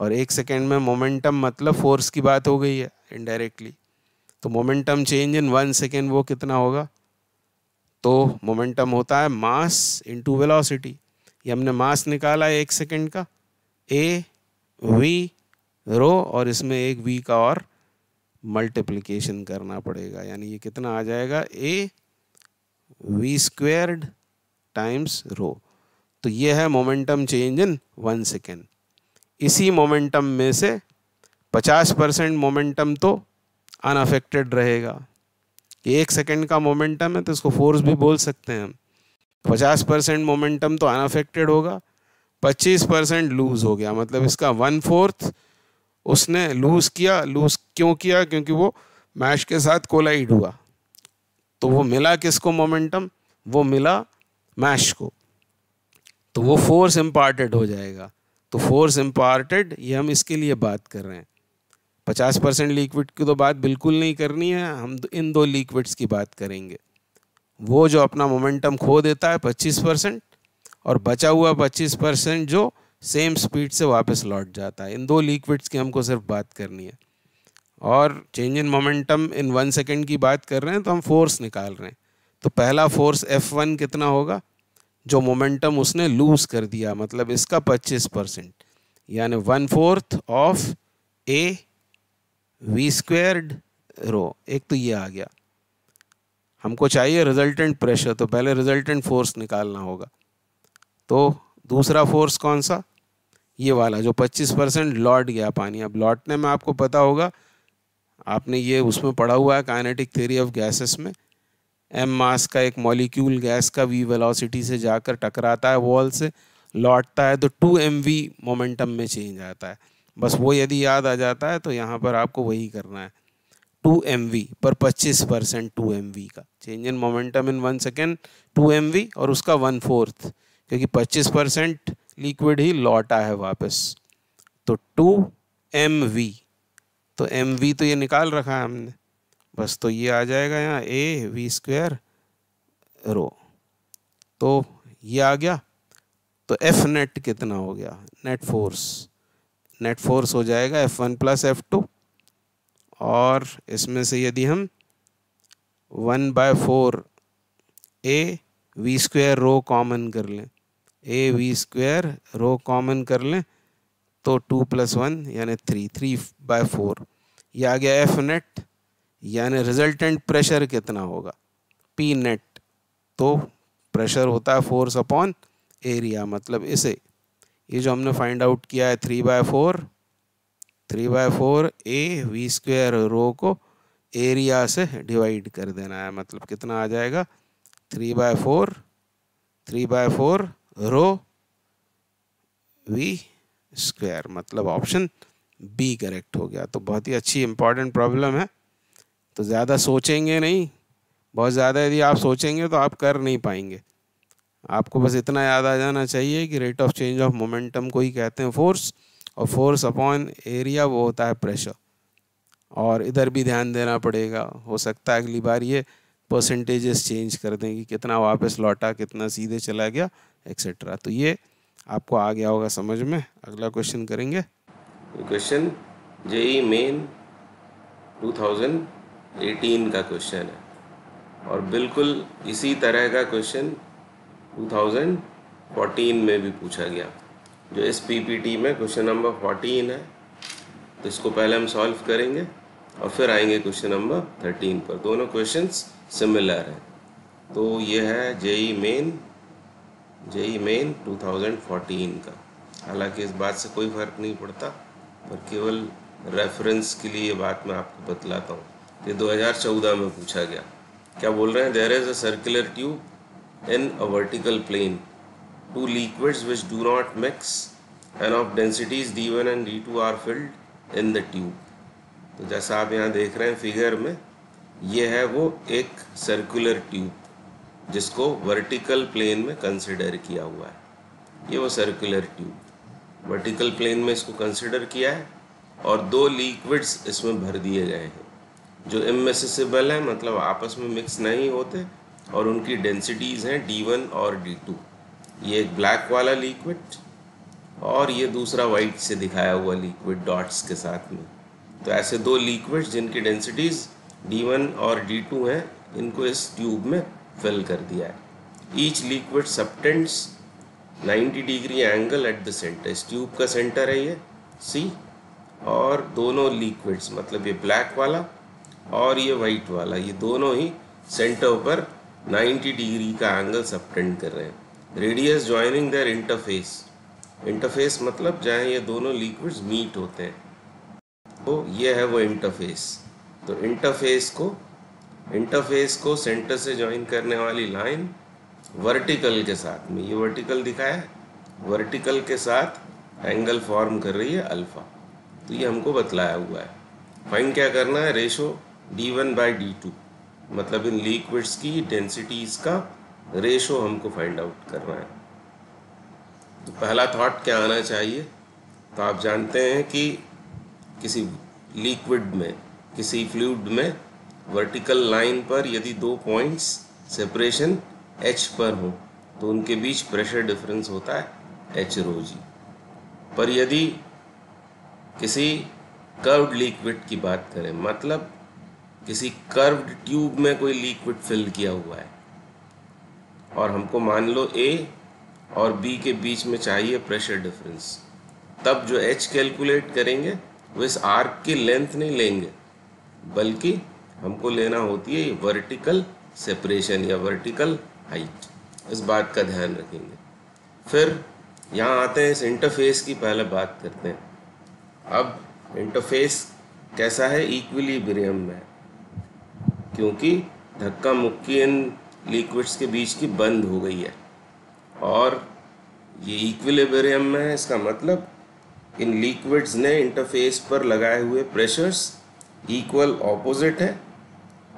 और एक सेकेंड में मोमेंटम मतलब फोर्स की बात हो गई है इनडायरेक्टली तो momentum change in one second वो कितना होगा? तो मोमेंटम होता है मास इनटू वेलोसिटी ये हमने मास निकाला है एक सेकेंड का. ए वी रो और इसमें एक वी का और मल्टीप्लिकेशन करना पड़ेगा। यानी ये कितना आ जाएगा? A V squared times rho तो ये है momentum change in one second इसी मोमेंटम में से 50 परसेंट मोमेंटम तो अनअफेक्टेड रहेगा। एक सेकेंड का मोमेंटम है तो इसको फोर्स भी बोल सकते हैं हम। पचास परसेंट मोमेंटम तो अनअफेक्टेड होगा, पच्चीस परसेंट लूज हो गया। मतलब इसका वन फोर्थ उसने लूज किया, लूज क्यों किया? क्योंकि वो मैश के साथ कोलाइड हुआ। तो वो मिला किसको मोमेंटम? वो मिला मैश को। तो वो फोर्स इम्पार्टेड हो जाएगा। तो फोर्स इम्पार्टेड, ये हम इसके लिए बात कर रहे हैं। पचास परसेंट लिक्विड की तो बात बिल्कुल नहीं करनी है। हम इन दो लिक्विड्स की बात करेंगे। वो जो अपना मोमेंटम खो देता है पच्चीस परसेंट और बचा हुआ पच्चीस परसेंट जो सेम स्पीड से वापस लौट जाता है। इन दो लिक्विड्स की हमको सिर्फ़ बात करनी है। और change in momentum in one second की बात कर रहे हैं तो हम फोर्स निकाल रहे हैं। तो पहला फोर्स एफ़ वन कितना होगा? जो मोमेंटम उसने लूज कर दिया मतलब इसका पच्चीस परसेंट। यानी one fourth of a v squared rho एक तो ये आ गया। हमको चाहिए रिजल्टेंट प्रेशर तो पहले रिजल्टेंट फोर्स निकालना होगा। तो दूसरा फोर्स कौन सा? ये वाला जो 25 परसेंट लौट गया पानी। अब लौटने में आपको पता होगा, आपने ये उसमें पढ़ा हुआ है काइनेटिक थ्योरी ऑफ़ गैसेस में। एम मास का एक मॉलिक्यूल गैस का वी वेलोसिटी से जाकर टकराता है वॉल से, लौटता है तो टू एम वी मोमेंटम में चेंज आता है। बस वो यदि याद आ जाता है तो यहाँ पर आपको वही करना है। टू एम वी पर पच्चीस परसेंट टू एम वी का। Change in momentum in one second two m v और उसका वन फोर्थ क्योंकि पच्चीस परसेंट लिक्विड ही लौटा है वापस। तो टू एम वी तो एम वी तो ये निकाल रखा है हमने। बस तो ये आ जाएगा यहाँ ए वी स्क्वेयर रो तो ये आ गया। तो एफ़ नेट कितना हो गया? नेट फोर्स नेट फोर्स हो जाएगा f one plus f two और इसमें से यदि हम one by four a v square rho common कर लें a v square rho common कर लें तो टू प्लस वन यानी थ्री थ्री बाय फोर ये आ गया एफ़ नेट यानी रिजल्टेंट प्रेशर कितना होगा? पी नेट तो प्रेशर होता है फोर्स अपॉन एरिया मतलब इसे। ये जो हमने फाइंड आउट किया है three by four three by four a v square rho को एरिया से डिवाइड कर देना है मतलब कितना आ जाएगा? Three by four three by four rho v square मतलब ऑप्शन बी करेक्ट हो गया। तो बहुत ही अच्छी इंपॉर्टेंट प्रॉब्लम है। तो ज़्यादा सोचेंगे नहीं। बहुत ज़्यादा यदि आप सोचेंगे तो आप कर नहीं पाएँगे। आपको बस इतना याद आ जाना चाहिए कि rate of change of momentum को ही कहते हैं फोर्स और फोर्स अपॉन एरिया वो होता है प्रेशर और इधर भी ध्यान देना पड़ेगा। हो सकता है अगली बार ये परसेंटेजेस चेंज कर दें कि कितना वापस लौटा, कितना सीधे चला गया। एक्सेट्रा तो ये आपको आ गया होगा समझ में। अगला क्वेश्चन करेंगे। क्वेश्चन जेई मेन 2018 का क्वेश्चन है। और बिल्कुल इसी तरह का क्वेश्चन 2014 में भी पूछा गया। जो इस पीपीटी में क्वेश्चन नंबर 14 है तो इसको पहले हम सॉल्व करेंगे और फिर आएँगे क्वेश्चन नंबर थर्टीन पर। दोनों क्वेश्चंस सिमिलर हैं। तो ये है जेई मेन जेई मेन 2014 का। हालाँकि इस बात से कोई फ़र्क नहीं पड़ता, पर केवल रेफरेंस के लिए ये बात मैं आपको बतलाता हूँ। ये 2014 में पूछा गया। क्या बोल रहे हैं? There is a circular tube in a vertical plane two liquids which do not mix and of densities d one and d two are filled in the tube तो जैसा आप यहाँ देख रहे हैं फिगर में, ये है वो एक सर्कुलर ट्यूब जिसको वर्टिकल प्लेन में कंसिडर किया हुआ है। ये वो सर्कुलर ट्यूब वर्टिकल प्लेन में इसको कंसिडर किया है और दो लिक्विड्स इसमें भर दिए गए हैं। जो इमेसिबल हैं मतलब आपस में मिक्स नहीं होते और उनकी डेंसिटीज़ हैं डी वन और डी टू ये एक ब्लैक वाला लिक्विड और ये दूसरा वाइट से दिखाया हुआ लिक्विड डॉट्स के साथ में। तो ऐसे दो लिक्विड्स जिनकी डेंसिटीज़ डी वन और डी टू हैं, इनको इस ट्यूब में फिल कर दिया है। Each liquid subtends 90 degree angle at the center इस ट्यूब का सेंटर है ये। सी और दोनों लिक्विड्स मतलब ये ब्लैक वाला और ये वाइट वाला, ये दोनों ही सेंटर पर 90 डिग्री का एंगल सब्टेंड कर रहे हैं। Radius joining their interface interface मतलब जहाँ ये दोनों लिक्विड्स मीट होते हैं। तो ये है वो इंटरफेस तो इंटरफेस को इंटरफेस को सेंटर से ज्वाइन करने वाली लाइन वर्टिकल के साथ में, ये वर्टिकल दिखाया है, वर्टिकल के साथ एंगल फॉर्म कर रही है अल्फ़ा। तो ये हमको बतलाया हुआ है। फाइन क्या करना है? Ratio D one by D two मतलब इन लिक्विड्स की, डेंसिटीज़ का रेशो हमको फाइंड आउट करना है। तो पहला थॉट क्या आना चाहिए? तो आप जानते हैं कि किसी लिक्विड में, किसी फ्लूड में वर्टिकल लाइन पर यदि दो पॉइंट्स सेपरेशन एच पर हो तो उनके बीच प्रेशर डिफरेंस होता है एच रो जी पर यदि किसी कर्व्ड लिक्विड की बात करें मतलब किसी कर्व्ड ट्यूब में कोई लिक्विड फिल किया हुआ है, और हमको मान लो ए और बी के बीच में चाहिए प्रेशर डिफरेंस तब जो एच कैलकुलेट करेंगे, वो इस आर्क की लेंथ नहीं लेंगे, बल्कि हमको लेना होती है वर्टिकल सेपरेशन या वर्टिकल हाइट इस बात का ध्यान रखेंगे। फिर यहाँ आते हैं इस इंटरफेस की पहले बात करते हैं। अब इंटरफेस कैसा है? इक्वली इक्विलिब्रियम में। क्योंकि धक्का मुक्की इन लिक्विड्स के बीच की बंद हो गई है। और ये इक्विलिब्रियम में है, इसका मतलब इन लिक्विड्स ने इंटरफेस पर लगाए हुए प्रेशर्स इक्वल ऑपोजिट है।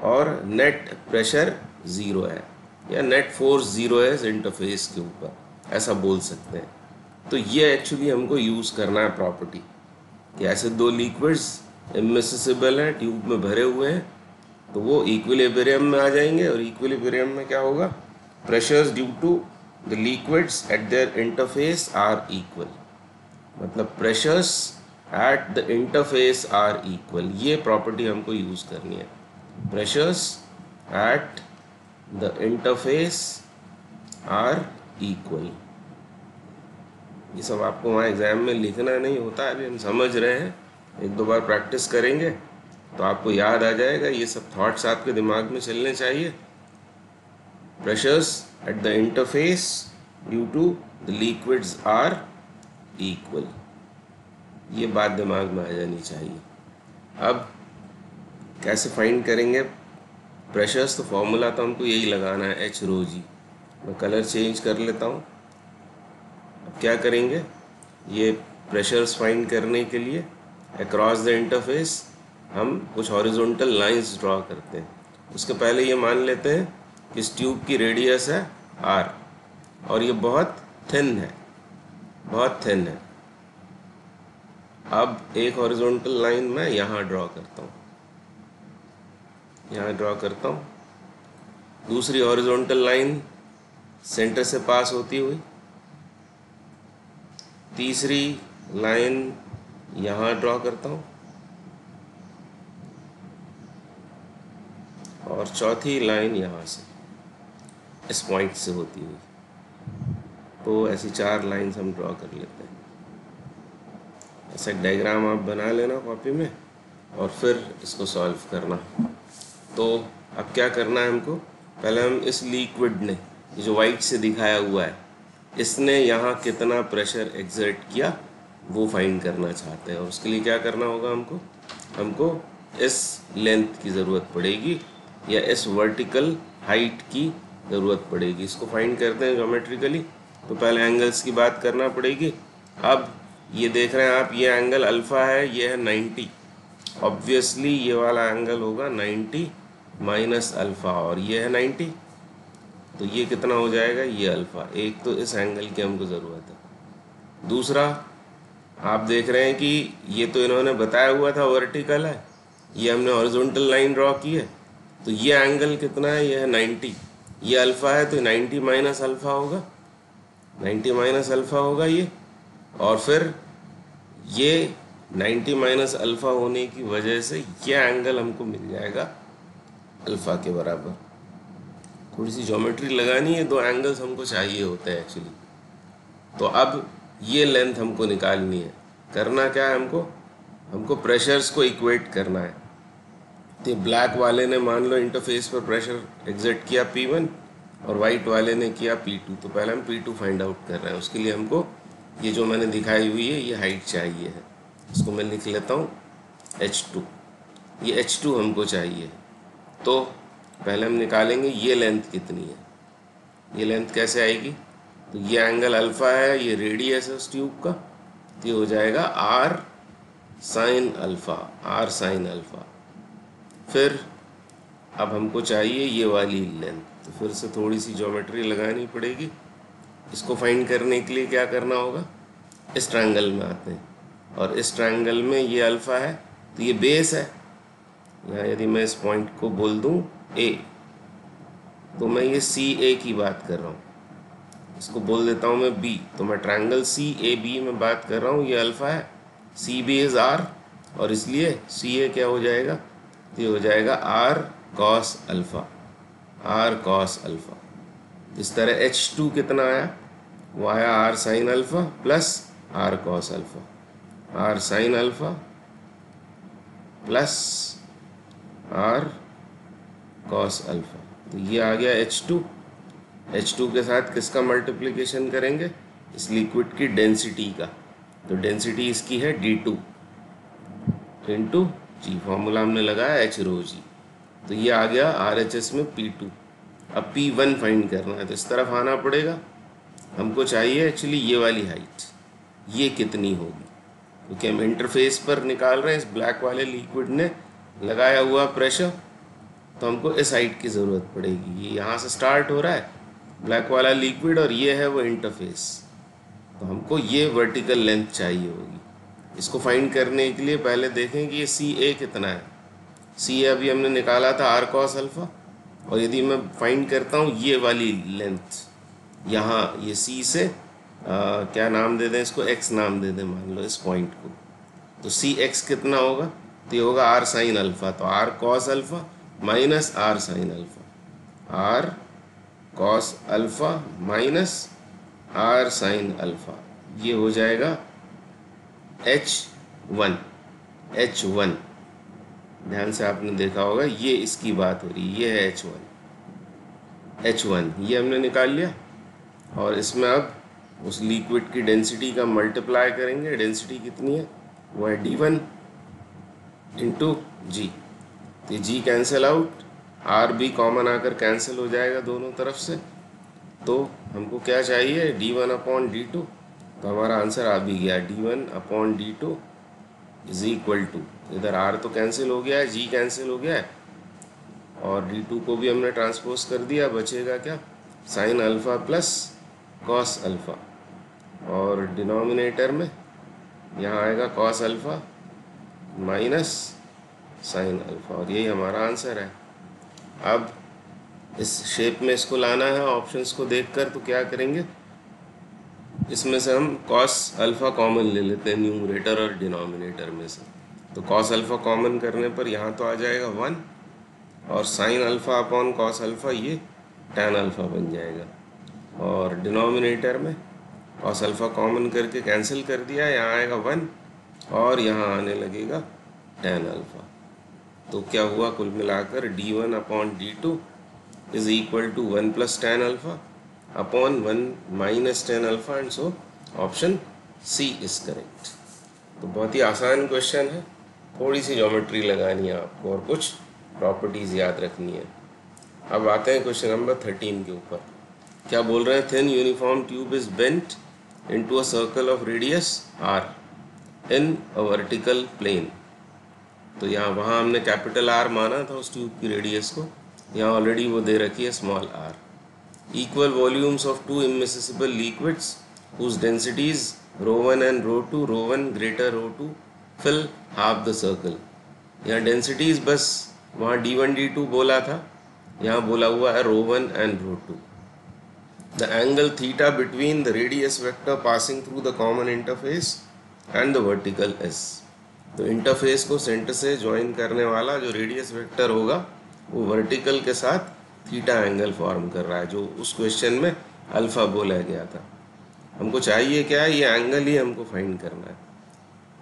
और नेट प्रेशर ज़ीरो है। या नेट फोर्स ज़ीरो है इस इंटरफेस के ऊपर। ऐसा बोल सकते हैं। तो ये एक्चुअली हमको यूज़ करना है प्रॉपर्टी कि ऐसे दो लिक्विड्स इमिसिबल हैं ट्यूब में भरे हुए हैं तो वो इक्विलिब्रियम में आ जाएँगे और इक्विलिब्रियम में क्या होगा? Pressures due to the liquids at their interface are equal मतलब pressures at the interface are equal ये प्रॉपर्टी हमको यूज़ करनी है। Pressures at the interface are equal ये सब आपको वहाँ एग्ज़ाम में लिखना नहीं होता, अभी हम समझ रहे हैं। एक दो बार प्रैक्टिस करेंगे तो आपको याद आ जाएगा, ये सब थॉट्स आपके दिमाग में चलने चाहिए। Pressures at the interface due to the liquids are equal ये बात दिमाग में आ जानी चाहिए। अब कैसे फाइंड करेंगे? प्रेशर्स तो फॉर्मूला तो हमको यही लगाना है एच रो जी मैं कलर चेंज कर लेता हूँ। अब क्या करेंगे? ये प्रेशर्स फाइंड करने के लिए अक्रॉस द इंटरफेस हम कुछ हॉरिजॉन्टल लाइंस ड्रॉ करते हैं। उसके पहले ये मान लेते हैं कि इस ट्यूब की रेडियस है आर और ये बहुत थिन है, बहुत थिन है। अब एक हॉरिजॉन्टल लाइन मैं यहाँ ड्रॉ करता हूँ। यहाँ ड्रॉ करता हूँ। दूसरी हॉरिजॉन्टल लाइन सेंटर से पास होती हुई। तीसरी लाइन यहाँ ड्रॉ करता हूँ। और चौथी लाइन यहाँ से, इस पॉइंट से होती हुई। तो ऐसी चार लाइंस हम ड्रॉ कर लेते हैं। ऐसा डायग्राम आप बना लेना कॉपी में और फिर इसको सॉल्व करना। तो अब क्या करना है हमको? पहले हम इस लिक्विड ने जो वाइट से दिखाया हुआ है, इसने यहाँ कितना प्रेशर एग्जर्ट किया, वो फाइंड करना चाहते हैं। और उसके लिए क्या करना होगा हमको? हमको इस लेंथ की ज़रूरत पड़ेगी या इस वर्टिकल हाइट की ज़रूरत पड़ेगी। इसको फाइंड करते हैं जोमेट्रिकली तो पहले एंगल्स की बात करना पड़ेगी। अब ये देख रहे हैं आप, ये एंगल अल्फ़ा है, ये है नाइन्टी ऑब्वियसली ये वाला एंगल होगा नाइन्टी माइनस अल्फ़ा, और ये है नाइन्टी। तो ये कितना हो जाएगा? ये अल्फ़ा। एक तो इस एंगल की हमको ज़रूरत है। दूसरा, आप देख रहे हैं कि ये तो इन्होंने बताया हुआ था वर्टिकल है। ये हमने हॉरिजॉन्टल लाइन ड्रॉ की है। तो ये एंगल कितना है? ये है नाइन्टी। ये अल्फ़ा है तो नाइन्टी माइनस अल्फ़ा होगा। नाइन्टी माइनस अल्फ़ा होगा ये। और फिर ये नाइन्टी माइनस अल्फ़ा होने की वजह से ये एंगल हमको मिल जाएगा। अल्फ़ा के बराबर। थोड़ी सी जोमेट्री लगानी है, दो एंगल्स हमको चाहिए होते हैं एक्चुअली तो अब ये लेंथ हमको निकालनी है। करना क्या है हमको? हमको प्रेशर्स को इक्वेट करना है। तो ब्लैक वाले ने मान लो इंटरफेस पर प्रेशर एग्जर्ट किया पी वन और वाइट वाले ने किया पी टू तो पहले हम पी टू फाइंड आउट कर रहे हैं। उसके लिए हमको ये जो मैंने दिखाई हुई है, ये हाइट चाहिए है। इसको मैं लिख लेता हूँ एच टू ये एच टू हमको चाहिए तो पहले हम निकालेंगे, ये लेंथ कितनी है? ये लेंथ कैसे आएगी? तो ये एंगल अल्फ़ा है, ये रेडियस है उस ट्यूब का तो ये हो जाएगा r sine alpha r sine alpha फिर अब हमको चाहिए ये वाली लेंथ तो फिर से थोड़ी सी ज्योमेट्री लगानी पड़ेगी। इसको फाइंड करने के लिए क्या करना होगा? इस ट्रायंगल में आते हैं। और इस ट्रायंगल में ये अल्फ़ा है तो ये बेस है। यहाँ यदि मैं इस पॉइंट को बोल दूँ ए तो मैं ये सी ए की बात कर रहा हूँ। इसको बोल देता हूँ मैं बी तो मैं ट्रायंगल सी ए बी में बात कर रहा हूँ, ये अल्फ़ा है। सी बी इज़ आर और इसलिए सी ए क्या हो जाएगा? तो ये हो जाएगा r cos alpha r cos alpha इस तरह एच टू कितना आया? वो आया r sine alpha plus r cos alpha r sine alpha plus r cos alpha तो ये आ गया एच टू एच टू के साथ किसका मल्टीप्लिकेशन करेंगे? इस लिक्विड की डेंसिटी का। तो डेंसिटी इसकी है d two into g formula हमने लगाया एच रो जी तो ये आ गया आर एच एस में पी टू अब पी वन फाइंड करना है तो इस तरफ़ आना पड़ेगा। हमको चाहिए एक्चुअली ये वाली हाइट ये कितनी होगी? क्योंकि हम इंटरफेस पर निकाल रहे हैं, इस ब्लैक वाले लिक्विड ने लगाया हुआ प्रेशर तो हमको इस हाइट की ज़रूरत पड़ेगी। ये यहाँ से स्टार्ट हो रहा है ब्लैक वाला लिक्विड और ये है वो इंटरफेस तो हमको ये वर्टिकल लेंथ चाहिए होगी। इसको फाइंड करने के लिए पहले देखें कि ये सी ए कितना है। सी ए अभी हमने निकाला था आर कॉस अल्फ़ा और यदि मैं फाइंड करता हूँ ये वाली लेंथ यहाँ ये सी से आ, क्या नाम दे दें इसको? एक्स नाम दे दें मान लो इस पॉइंट को। तो सी एक्स कितना होगा? तो ये होगा आर साइन अल्फ़ा तो r cos alpha minus r sine alpha r cos alpha minus r sine alpha ये हो जाएगा एच वन एच वन ध्यान से आपने देखा होगा, ये इसकी बात हो रही है, ये है एच वन एच वन ये हमने निकाल लिया। और इसमें अब उस लिक्विड की डेंसिटी का मल्टीप्लाई करेंगे डेंसिटी कितनी है? वो है डी वन इंटू जी तो जी कैंसिल आउट आर भी कॉमन आकर कैंसिल हो जाएगा दोनों तरफ़ से। तो हमको क्या चाहिए? D one upon d two तो हमारा आंसर आ भी गया। D one upon d two is equal to इधर आर तो कैंसिल हो गया है जी कैंसिल हो गया। है और डी टू को भी हमने ट्रांसपोज कर दिया। बचेगा क्या? Sine alpha plus cos alpha और डिनोमिनेटर में यहाँ आएगा cos alpha minus sine alpha. और यही हमारा आंसर है। अब इस शेप में इसको लाना है ऑप्शंस को देखकर तो क्या करेंगे? इसमें से हम कॉस अल्फ़ा कॉमन ले लेते हैं न्यूमरेटर और डिनोमिनेटर में से। तो कॉस अल्फ़ा कॉमन करने पर यहाँ तो आ जाएगा वन और sine alpha upon cos alpha ये टेन अल्फ़ा बन जाएगा। और डिनोमिनेटर में कॉस अल्फ़ा कॉमन करके कैंसिल कर दिया, यहाँ आएगा वन और यहाँ आने लगेगा टेन अल्फ़ा तो क्या हुआ? कुल मिलाकर d one upon d two is equal to one plus tan alpha upon one minus tan alpha and so option c is correct तो बहुत ही आसान क्वेश्चन है। थोड़ी सी ज्योमेट्री लगानी है आपको और कुछ प्रॉपर्टीज़ याद रखनी है। अब आते हैं क्वेश्चन नंबर थर्टीन के ऊपर। क्या बोल रहे हैं? Thin uniform tube is bent into a circle of radius r in a vertical plane तो यहाँ, वहाँ हमने कैपिटल आर माना था उस ट्यूब की रेडियस को। यहाँ ऑलरेडी वो दे रखी है small r equal volumes of two immiscible liquids whose densities rho 1 and rho 2 rho 1 greater rho 2 fill half the circle. यहाँ densities बस, वहाँ d1 d2 बोला था। यहाँ बोला हुआ है rho one and rho two the angle theta between the radius vector passing through the common interface and the vertical is तो इंटरफेस को सेंटर से ज्वाइन करने वाला जो रेडियस वेक्टर होगा, वो वर्टिकल के साथ थीटा एंगल फॉर्म कर रहा है, जो उस क्वेश्चन में अल्फ़ा बोला गया था। हमको चाहिए क्या? है ये एंगल ही हमको फाइंड करना है।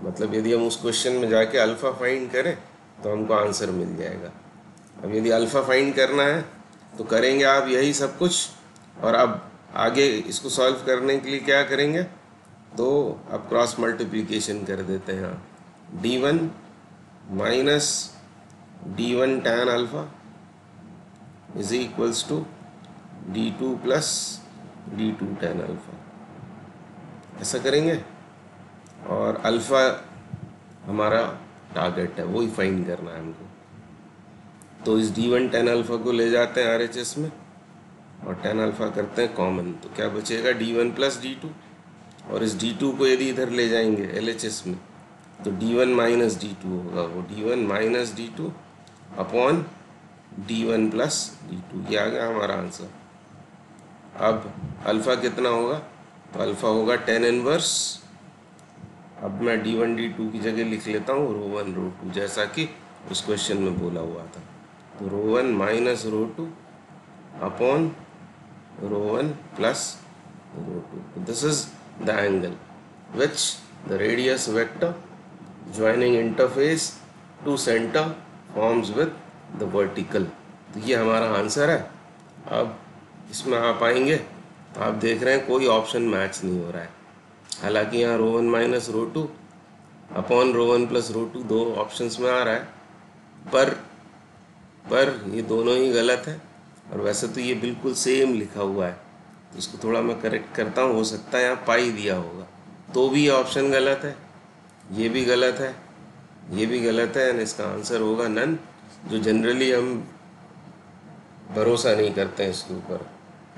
मतलब यदि हम उस क्वेश्चन में जाके अल्फ़ा फाइंड करें तो हमको आंसर मिल जाएगा। अब यदि अल्फ़ा फाइंड करना है तो करेंगे आप यही सब कुछ, और अब आगे इसको सॉल्व करने के लिए क्या करेंगे? तो अब क्रॉस मल्टीप्लिकेशन कर देते हैं। D one minus d one tan alpha is equals to d two plus d two tan alpha ऐसा करेंगे और अल्फ़ा हमारा टारगेट है, वही फाइंड करना है हमको। तो इस डी वन टेन अल्फ़ा को ले जाते हैं आर एच एस में और टेन अल्फ़ा करते हैं कॉमन तो क्या बचेगा? D one plus d two और इस डी टू को यदि इधर ले जाएँगे एल एच एस में तो d one minus d two होगा। वो d one minus d two upon d one plus d two ये आ गया हमारा आंसर अब अल्फ़ा कितना होगा? तो अल्फ़ा होगा टेन इनवर्स अब मैं डी वन डी टू की जगह लिख लेता हूँ रो वन रो टू जैसा कि उस क्वेश्चन में बोला हुआ था। तो rho one minus rho two upon rho one plus rho two this is the angle which the radius vector joining interface to center forms with the vertical तो ये हमारा आंसर है। अब इसमें आप आएँगे तो आप देख रहे हैं कोई ऑप्शन मैच नहीं हो रहा है। हालाँकि यहाँ rho one minus rho two upon rho one plus rho two दो ऑप्शंस में आ रहा है। पर पर ये दोनों ही गलत है। और वैसे तो ये बिल्कुल सेम लिखा हुआ है। इसको थोड़ा मैं करेक्ट करता हूँ, हो सकता है यहाँ पाई दिया होगा। तो भी ये ऑप्शन गलत है, ये भी गलत है, ये भी गलत है एंड इसका आंसर होगा नन जो जनरली हम भरोसा नहीं करते हैं इसके ऊपर,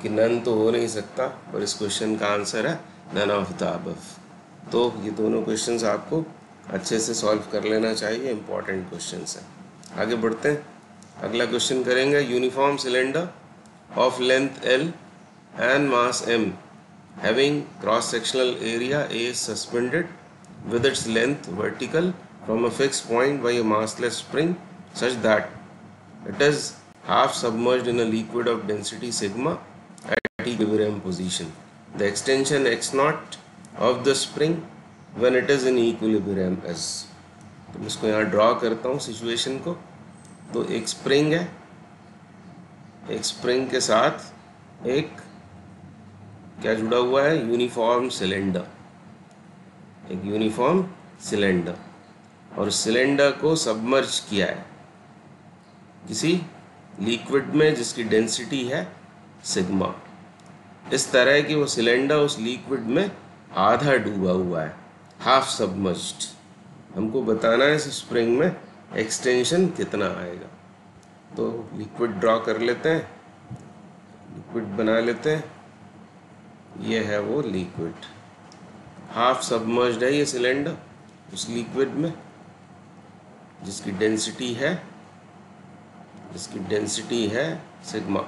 कि नन तो हो नहीं सकता, पर इस क्वेश्चन का आंसर है नन ऑफ़ द अबव तो ये दोनों क्वेश्चंस आपको अच्छे से सॉल्व कर लेना चाहिए इंपॉर्टेंट क्वेश्चंस हैं। आगे बढ़ते हैं। अगला क्वेश्चन करेंगे uniform cylinder of length l mass m having cross sectional area a suspended with its length vertical from a fixed point by a massless spring such that it is half submerged in a liquid of density sigma at equilibrium position. the extension x naught of the spring when it is in equilibrium s तो मैं इसको यहाँ draw करता हूँ situation को तो एक spring है एक स्प्रिंग के साथ एक क्या जुड़ा हुआ है? Uniform cylinder. एक यूनिफॉर्म सिलेंडर। और सिलेंडर को सबमर्ज किया है। किसी लिक्विड में जिसकी डेंसिटी है सिग्मा। इस तरह कि वो सिलेंडर उस लिक्विड में आधा डूबा हुआ है। Half submerged. हमको बताना है इस स्प्रिंग में एक्सटेंशन कितना आएगा। तो लिक्विड ड्रॉ कर लेते हैं। लिक्विड बना लेते हैं। ये है वो लिक्विड हाफ़ सबमर्ज्ड है ये सिलेंडर उस लिक्विड में, जिसकी डेंसिटी है, जिसकी डेंसिटी है सिग्मा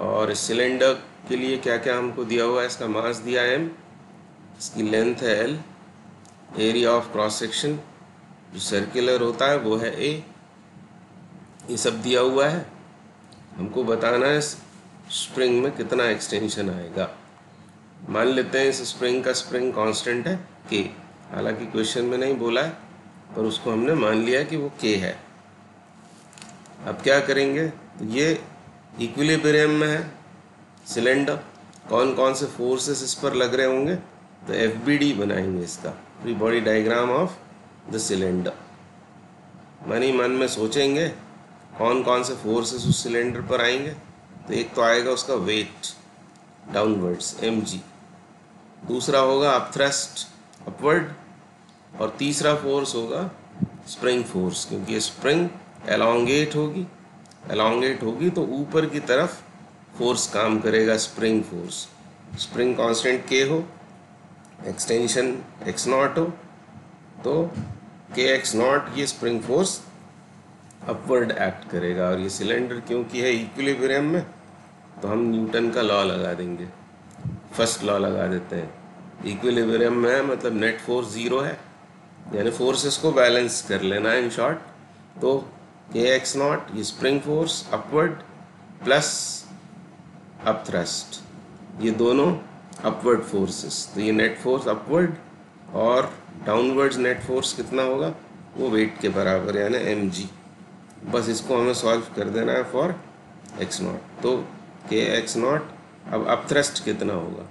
और सिलेंडर के लिए क्या क्या हमको दिया हुआ है? इसका मास दिया है एम इसकी लेंथ है L area of cross section जो सर्कुलर होता है वो है ए ये सब दिया हुआ है, हमको बताना है स्प्रिंग में कितना एक्सटेंशन आएगा? मान लेते हैं इस स्प्रिंग का स्प्रिंग कांस्टेंट है के हालाँकि क्वेश्चन में नहीं बोला है, पर उसको हमने मान लिया कि वो के है। अब क्या करेंगे? तो ये इक्विलिब्रियम में है सिलेंडर कौन कौन से फोर्सेस इस पर लग रहे होंगे? तो एफबीडी बनाएँगे इसका। Free body diagram of the cylinder मन ही मन में सोचेंगे कौन कौन से फोर्सेस उस सिलेंडर पर आएँगे? तो एक तो आएगा उसका वेट डाउनवर्ड्स एम दूसरा होगा अपथ्रस्ट अपवर्ड और तीसरा फोर्स होगा स्प्रिंग फोर्स क्योंकि ये स्प्रिंग एलोंगेट होगी। एलोंगेट होगी तो ऊपर की तरफ़ फोर्स काम करेगा स्प्रिंग फोर्स स्प्रिंग कांस्टेंट के हो एक्सटेंशन एक्स नॉट हो तो के एक्स नॉट ये स्प्रिंग फोर्स अपवर्ड एक्ट करेगा। और ये सिलेंडर क्योंकि है इक्विलिब्रियम में तो हम न्यूटन का लॉ लगा देंगे। फ़र्स्ट लॉ लगा देते हैं। इक्विलिब्रियम में मतलब नेट फोर्स ज़ीरो है। यानी फोर्सेस को बैलेंस कर लेना है इन शॉर्ट। तो के एक्स नॉट, ये spring force, upward, plus up thrust ये दोनों अपवर्ड फोर्सेस। तो ये नेट फोर्स अपवर्ड और डाउनवर्ड्स नेट फोर्स कितना होगा? वो वेट के बराबर, यानी एम बस इसको हमें सॉल्व कर देना है फॉर एक्स नॉट। तो के एक्स नॉट अब अपथ्रस्ट कितना होगा?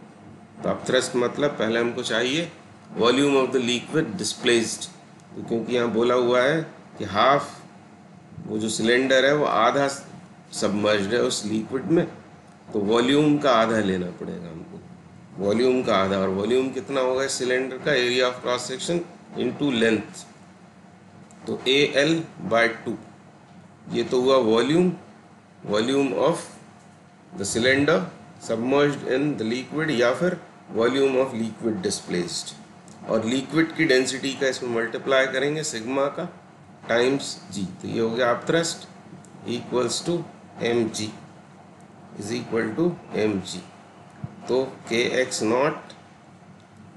तो अपथ्रस्ट मतलब पहले हमको चाहिए volume of the liquid displaced तो क्योंकि यहाँ बोला हुआ है कि हाफ़ वो जो सिलेंडर है, वो आधा सबमर्ज्ड है उस लिक्विड में। तो वॉल्यूम का आधा लेना पड़ेगा हमको। वॉल्यूम का आधा, और वॉल्यूम कितना होगा इस सिलेंडर का? Area of cross section into length तो ए एल बाय टू ये तो हुआ volume volume of the cylinder submerged in the liquid या फिर वॉल्यूम ऑफ़ लिक्विड डिस्प्लेस्ड और लिक्विड की डेंसिटी का इसमें मल्टीप्लाई करेंगे सिग्मा का टाइम्स जी तो ये हो गया आप thrust equals to M G is equal to M G तो K X naught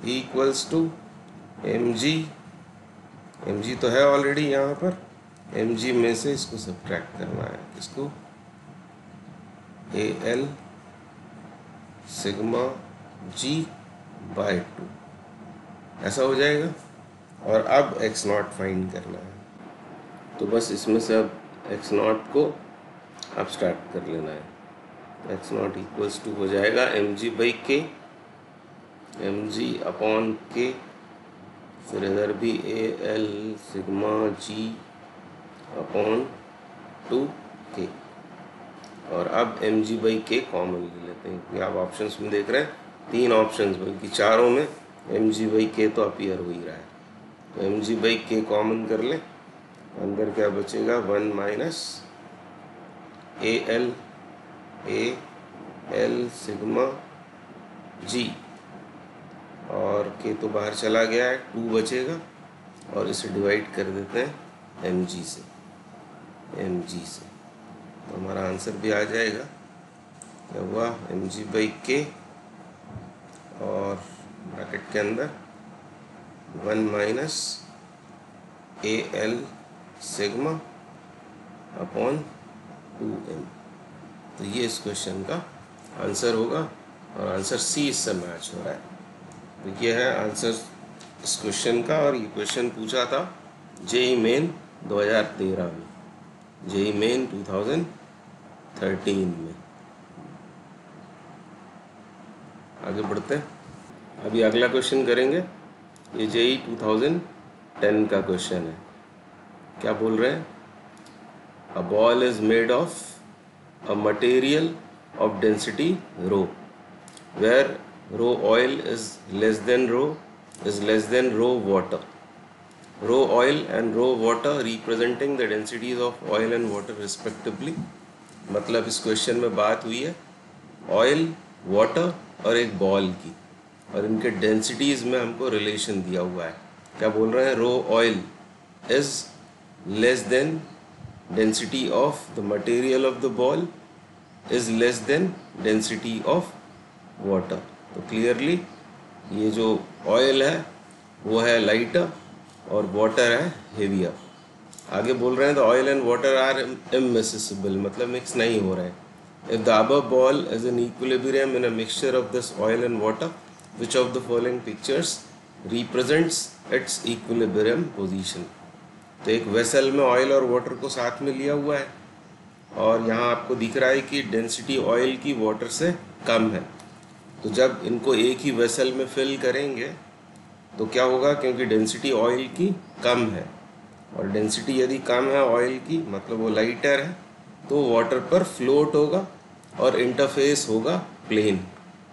equals to M G M G तो है ऑलरेडी यहाँ पर. एम जी में से इसको सब्ट्रैक्ट करना है। इसको A L sigma G by two ऐसा हो जाएगा और अब एक्स नॉट फाइंड करना है। तो बस इसमें से अब एक्स नॉट को अब स्टार्ट कर लेना है। एक्स नॉट इक्वल्स टू हो जाएगा M G by K M G upon K फिर इधर भी A L sigma G upon two K और अब M G by K common ले लेते हैं, क्योंकि आप ऑप्शंस में देख रहे हैं, तीन ऑप्शंस बल्कि चारों में एम जी बाई के तो अपीयर हो ही रहा है। तो M G by K common कर लें, अंदर क्या बचेगा? One minus A L A L sigma G और के तो बाहर चला गया है टू बचेगा, और इसे डिवाइड कर देते हैं एम जी से एम जी से। तो हमारा आंसर भी आ जाएगा। क्या हुआ? एम जी बाई के और ब्रैकेट के अंदर one minus A L sigma upon two M तो ये इस क्वेश्चन का आंसर होगा और आंसर सी इससे मैच हो रहा है। तो ये है आंसर इस क्वेश्चन का और ये क्वेश्चन पूछा था जेई मेन 2013 में। जेई मेन 2013 में। आगे बढ़ते हैं। अभी अगला क्वेश्चन करेंगे। ये जेई 2010 का क्वेश्चन है। क्या बोल रहे हैं? A ball is made of a material of density rho where rho oil is less than rho is less than rho water rho oil and rho water representing the densities of oil and water respectively मतलब इस question में बात हुई है oil water और एक ball की। और इनके डेंसिटीज़ में हमको रिलेशन दिया हुआ है। क्या बोल रहे हैं? Rho oil is less than density of the material of the ball is less than density of water तो क्लियरली ये जो ऑयल है, वो है लाइटर और वाटर है हेवियर आगे बोल रहे हैं the oil and water are immiscible मतलब मिक्स नहीं हो रहे हैं। If the above ball is an equilibrium in a mixture of this oil and water which of the following pictures represents its equilibrium position तो एक vessel में oil और water को साथ में लिया हुआ है, और यहाँ आपको दिख रहा है कि डेंसिटी ऑयल की वाटर से कम है। तो जब इनको एक ही वेसल में फिल करेंगे तो क्या होगा? क्योंकि डेंसिटी ऑयल की कम है। और डेंसिटी यदि कम है ऑयल की मतलब वो लाइटर है तो वाटर पर फ्लोट होगा और इंटरफेस होगा प्लेन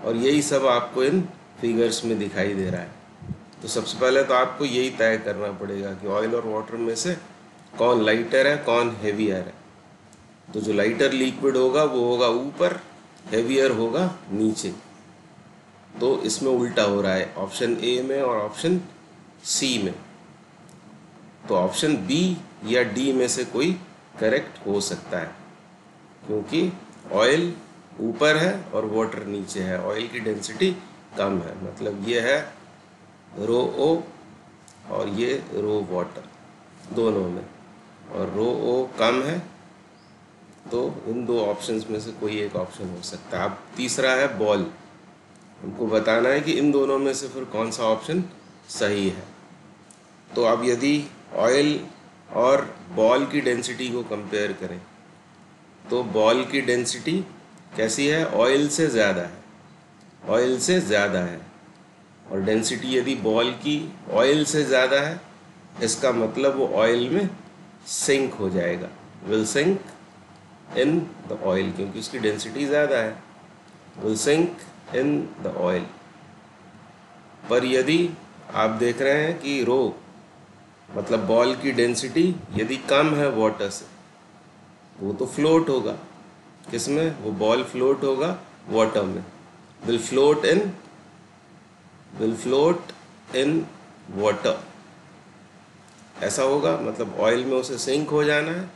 और यही सब आपको इन फिगर्स में दिखाई दे रहा है। तो सबसे पहले तो आपको यही तय करना पड़ेगा कि ऑयल और वाटर में से कौन लाइटर है, कौन हेवियर है। तो जो लाइटर लिक्विड होगा, वो होगा ऊपर हेवियर होगा नीचे। तो इसमें उल्टा हो रहा है ऑप्शन ए में और ऑप्शन सी में। तो ऑप्शन बी या डी में से कोई करेक्ट हो सकता है, क्योंकि ऑयल ऊपर है और वाटर नीचे है। ऑयल की डेंसिटी कम है मतलब ये है रो ओ और ये रो वाटर दोनों में। और रो ओ कम है तो इन दो ऑप्शंस में से कोई एक ऑप्शन हो सकता है। अब तीसरा है बॉल हमको बताना है कि इन दोनों में से फिर कौन सा ऑप्शन सही है। तो अब यदि ऑयल और बॉल की डेंसिटी को कंपेयर करें। तो बॉल की डेंसिटी कैसी है? ऑयल से ज़्यादा है। ऑयल से ज़्यादा है। और डेंसिटी यदि बॉल की ऑयल से ज़्यादा है, इसका मतलब वो ऑयल में सिंक हो जाएगा। Will sink in the oil क्योंकि उसकी डेंसिटी ज़्यादा है। Will sink in the oil पर यदि आप देख रहे हैं कि रो मतलब बॉल की डेंसिटी यदि कम है वाटर से, वो तो फ्लोट होगा। किसमें वो बॉल फ्लोट होगा वाटर में। Will float in, will float in water. ऐसा होगा मतलब ऑयल में उसे सिंक हो जाना है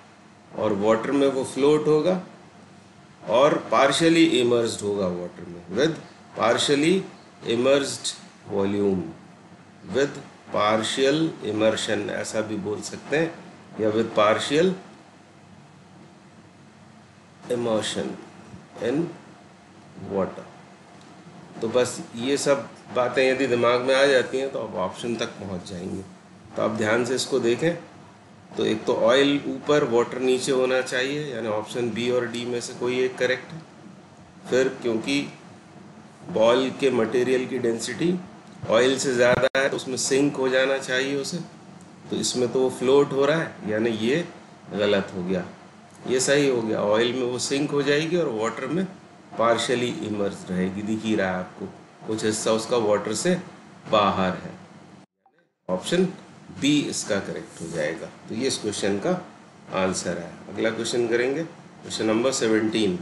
और वाटर में वो फ्लोट होगा और पार्शली इमर्ज होगा वाटर में, with partially emerge volume, with partial immersion ऐसा भी बोल सकते हैं, या with partial immersion in water तो बस ये सब बातें यदि दिमाग में आ जाती हैं तो आप ऑप्शन तक पहुँच जाएँगे। तो आप ध्यान से इसको देखें। तो एक तो ऑयल ऊपर वाटर नीचे होना चाहिए, यानी ऑप्शन बी और डी में से कोई एक करेक्ट है। फिर क्योंकि बॉल के मटेरियल की डेंसिटी ऑयल से ज़्यादा है तो उसमें सिंक हो जाना चाहिए उसे। तो इसमें तो वो फ्लोट हो रहा है, यानी ये गलत हो गया। ये सही हो गया। ऑयल में वो सिंक हो जाएगी और वाटर में पार्शली इमर्स रहेगी। दिख ही रहा है आपको। कुछ हिस्सा उसका वाटर से बाहर है। ऑप्शन बी इसका करेक्ट हो जाएगा। तो ये इस क्वेश्चन का आंसर है। अगला क्वेश्चन करेंगे। क्वेश्चन नंबर सेवेंटीन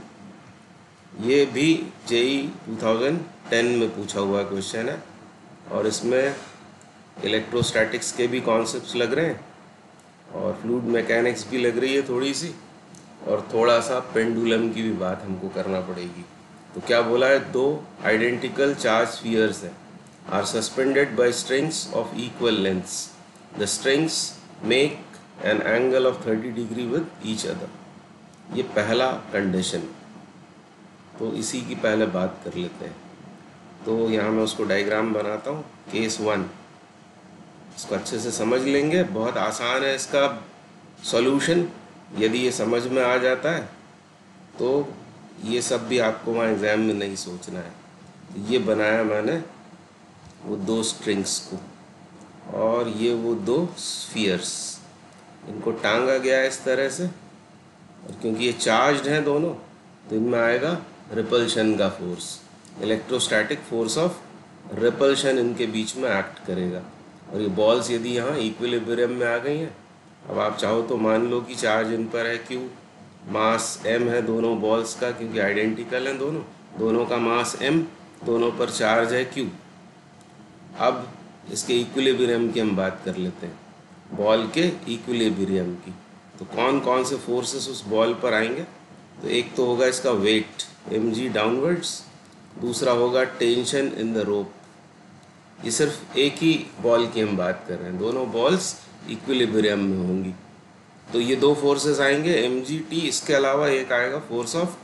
ये भी जेई 2010 में पूछा हुआ क्वेश्चन है। और इसमें इलेक्ट्रोस्टैटिक्स के भी कॉन्सेप्ट्स लग रहे हैं और फ्लूड मैकेनिक्स भी लग रही है थोड़ी सी और थोड़ा सा पेंडुलम की भी बात हमको करना पड़ेगी। तो क्या बोला है? दो आइडेंटिकल चार्ज स्फीयर्स हैं। Are suspended by strings of equal lengths the strings make an angle of 30 degree with each other ये पहला कंडीशन तो इसी की पहले बात कर लेते हैं। तो यहाँ मैं उसको डायग्राम बनाता हूँ केस वन इसको अच्छे से समझ लेंगे, बहुत आसान है इसका सॉल्यूशन यदि ये समझ में आ जाता है तो ये सब भी आपको वहाँ एग्ज़ाम में नहीं सोचना है। तो ये बनाया मैंने, वो दो स्ट्रिंग्स को, और ये वो दो स्फीयर्स इनको टांगा गया इस तरह से, और क्योंकि ये चार्ज हैं दोनों तो इनमें आएगा रिपल्शन का force electrostatic force of repulsion इनके बीच में एक्ट करेगा। और ये बॉल्स यदि यहाँ इक्विलिब्रियम में आ गई हैं, अब आप चाहो तो मान लो कि चार्ज इन पर है क्यू मास एम है दोनों बॉल्स का, क्योंकि आइडेंटिकल हैं दोनों दोनों का मास एम दोनों पर चार्ज है क्यू अब इसके इक्विलिब्रियम की हम बात कर लेते हैं बॉल के इक्विलिब्रियम की। तो कौन कौन से फोर्सेस उस बॉल पर आएँगे? तो एक तो होगा इसका वेट एम जी डाउनवर्ड्स दूसरा होगा टेंशन इन द रोप। ये सिर्फ़ एक ही बॉल की हम बात कर रहे हैं। दोनों बॉल्स इक्विलिब्रियम में होंगी। तो ये दो फोर्सेस आएँगे एम जी टी इसके अलावा एक आएगा force of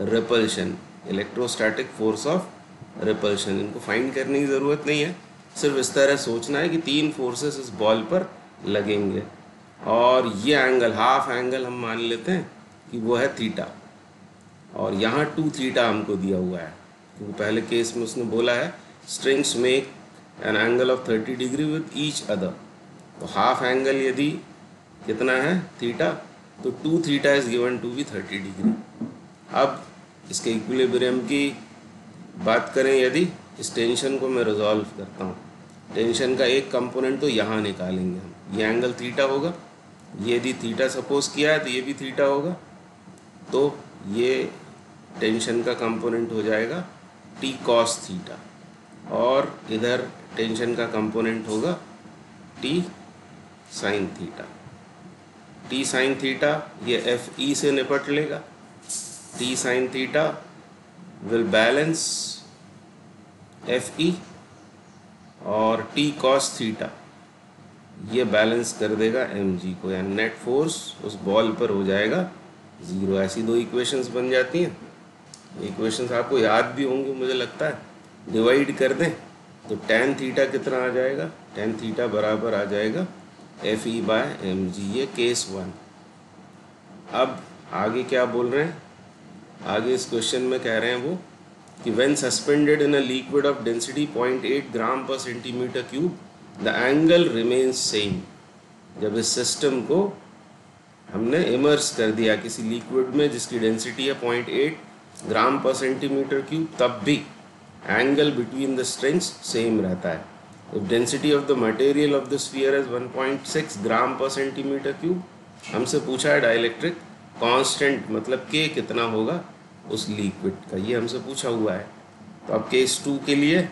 repulsion electrostatic force of repulsion इनको फाइंड करने की ज़रूरत नहीं है। सिर्फ़ इस तरह सोचना है कि तीन फोर्सेस इस बॉल पर लगेंगे। और ये एंगल हाफ़ एंगल हम मान लेते हैं कि वो है थीटा और यहाँ टू थीटा हमको दिया हुआ है। क्योंकि पहले केस में उसने बोला है strings make an angle of thirty degree with each other तो हाफ़ एंगल यदि कितना है थीटा तो two theta is given to be thirty degree अब इसके इक्विलिब्रियम की बात करें यदि, इस टेंशन को मैं रिजॉल्व करता हूँ। टेंशन का एक कंपोनेंट तो यहाँ निकालेंगे हम। ये एंगल थीटा होगा, ये यदि थीटा सपोज़ किया है तो ये भी थीटा होगा। तो ये टेंशन का कंपोनेंट हो जाएगा। टी कॉस थीटा और इधर टेंशन का कंपोनेंट होगा T sine theta T sine theta ये एफ़ ई से निपट लेगा। T sine theta will balance F E और टी कॉस थीटा ये बैलेंस कर देगा एम जी को। यानी नेट फोर्स उस बॉल पर हो जाएगा। ज़ीरो ऐसी दो इक्वेशंस बन जाती हैं। इक्वेशंस आपको याद भी होंगे, मुझे लगता है। डिवाइड कर दें तो टेन थीटा कितना आ जाएगा? टेन थीटा बराबर आ जाएगा F E by M G ये केस वन अब आगे क्या बोल रहे हैं? आगे इस क्वेश्चन में कह रहे हैं वो कि when suspended in a liquid of density 0.8 gram पर centimetre cube the angle remains same जब इस सिस्टम को हमने इमर्स कर दिया किसी लिक्विड में जिसकी डेंसिटी है 0.8 ग्राम पर सेंटीमीटर क्यूब तब भी angle between the strings same रहता है। If density of the material of the sphere is 1.6 gram पर सेंटीमीटर क्यूब हमसे पूछा है डाइलेक्ट्रिक कांस्टेंट मतलब के कितना होगा, उस लिक्विड का ये हमसे पूछा हुआ है। तो अब केस टू के लिए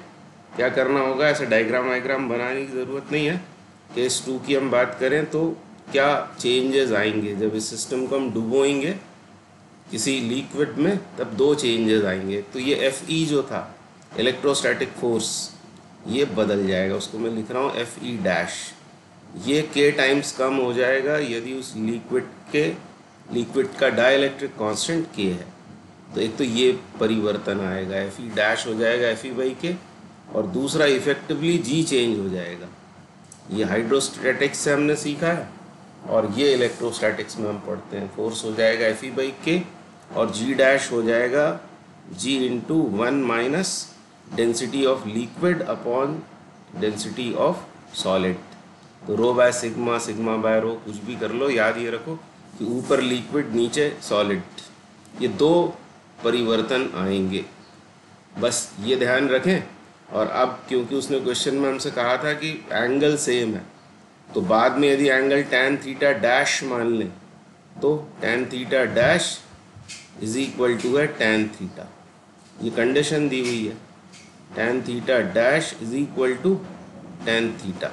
क्या करना होगा? ऐसे डायग्राम वाइग्राम बनाने की ज़रूरत नहीं है। केस टू की हम बात करें तो क्या चेंजेस आएँगे? जब इस सिस्टम को हम डुबोएँगे किसी लिक्विड में तब दो चेंजेस आएँगे। तो ये एफ़ ई जो था इलेक्ट्रोस्टैटिक फोर्स ये बदल जाएगा। उसको मैं लिख रहा हूँ एफ़ ई डैश ये के टाइम्स कम हो जाएगा यदि उस लिक्विड के लिक्विड का डाइलेक्ट्रिक कांस्टेंट के है। तो एक तो ये परिवर्तन आएगा। एफ़ ई डैश हो जाएगा एफ़ ई बाई के और दूसरा इफेक्टिवली जी चेंज हो जाएगा। ये हाइड्रोस्टैटिक्स से हमने सीखा है और ये इलेक्ट्रोस्टैटिक्स में हम पढ़ते हैं। फोर्स हो जाएगा एफ़ ई बाई के और जी डैश हो जाएगा G into one minus density of liquid upon density of solid तो rho by sigma sigma by rho कुछ भी कर लो, याद ये रखो कि ऊपर लिक्विड नीचे सॉलिड ये दो परिवर्तन आएँगे। बस ये ध्यान रखें। और अब क्योंकि उसने क्वेश्चन में हमसे कहा था कि एंगल सेम है तो बाद में यदि एंगल टेन थीटा डैश मान लें तो tan theta dash is equal to है टेन थीटा ये कंडीशन दी हुई है. Tan theta dash is equal to tan theta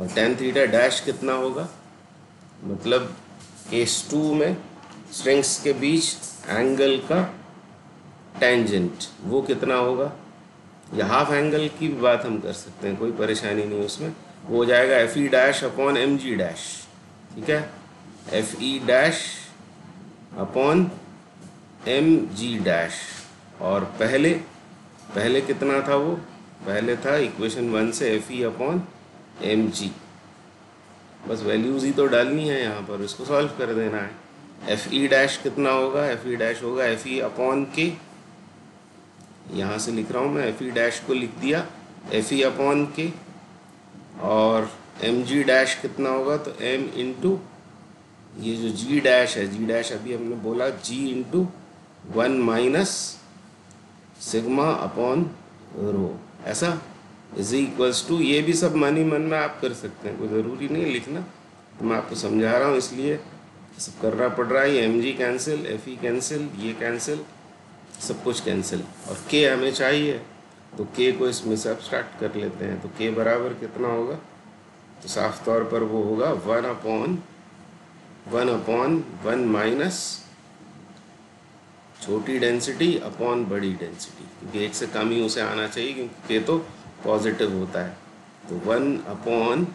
और टेन थीटा डैश कितना होगा? मतलब केस टू में स्ट्रिंग्स के बीच एंगल का टेंजेंट वो कितना होगा? या हाफ़ एंगल की भी बात हम कर सकते हैं, कोई परेशानी नहीं उसमें. वो हो जाएगा F E dash upon M G dash ठीक है? F E dash upon M G dash और पहले पहले कितना था वो? पहले था इक्वेशन वन से F E upon M G बस वैल्यूज़ ही तो डालनी है यहाँ पर, इसको सॉल्व कर देना है। एफ़ ई डैश कितना होगा? एफ़ ई डैश होगा एफ़ ई अपॉन के यहाँ से लिख रहा हूँ मैं एफ़ ई डैश को लिख दिया एफ़ ई अपॉन के और एम जी डैश कितना होगा? तो एम इंटू ये जो जी डैश है जी डैश अभी हमने बोला G into one minus sigma upon rho. ऐसा? इज़ इक्वल्स टू ये भी सब मन ही मन में आप कर सकते हैं, कोई ज़रूरी नहीं लिखना। तो मैं आपको समझा रहा हूँ इसलिए, सब करना पड़ रहा है M G cancel F E cancel ये कैंसिल सब कुछ कैंसिल और के हमें चाहिए तो के को इसमें से स्टार्ट कर लेते हैं तो के बराबर कितना होगा? तो साफ़ तौर पर वो होगा one upon one upon, one minus छोटी डेंसिटी अपॉन बड़ी डेंसिटी क्योंकि एक से कम ही उसे आना चाहिए क्योंकि के तो पॉजिटिव होता है। तो वन अपॉन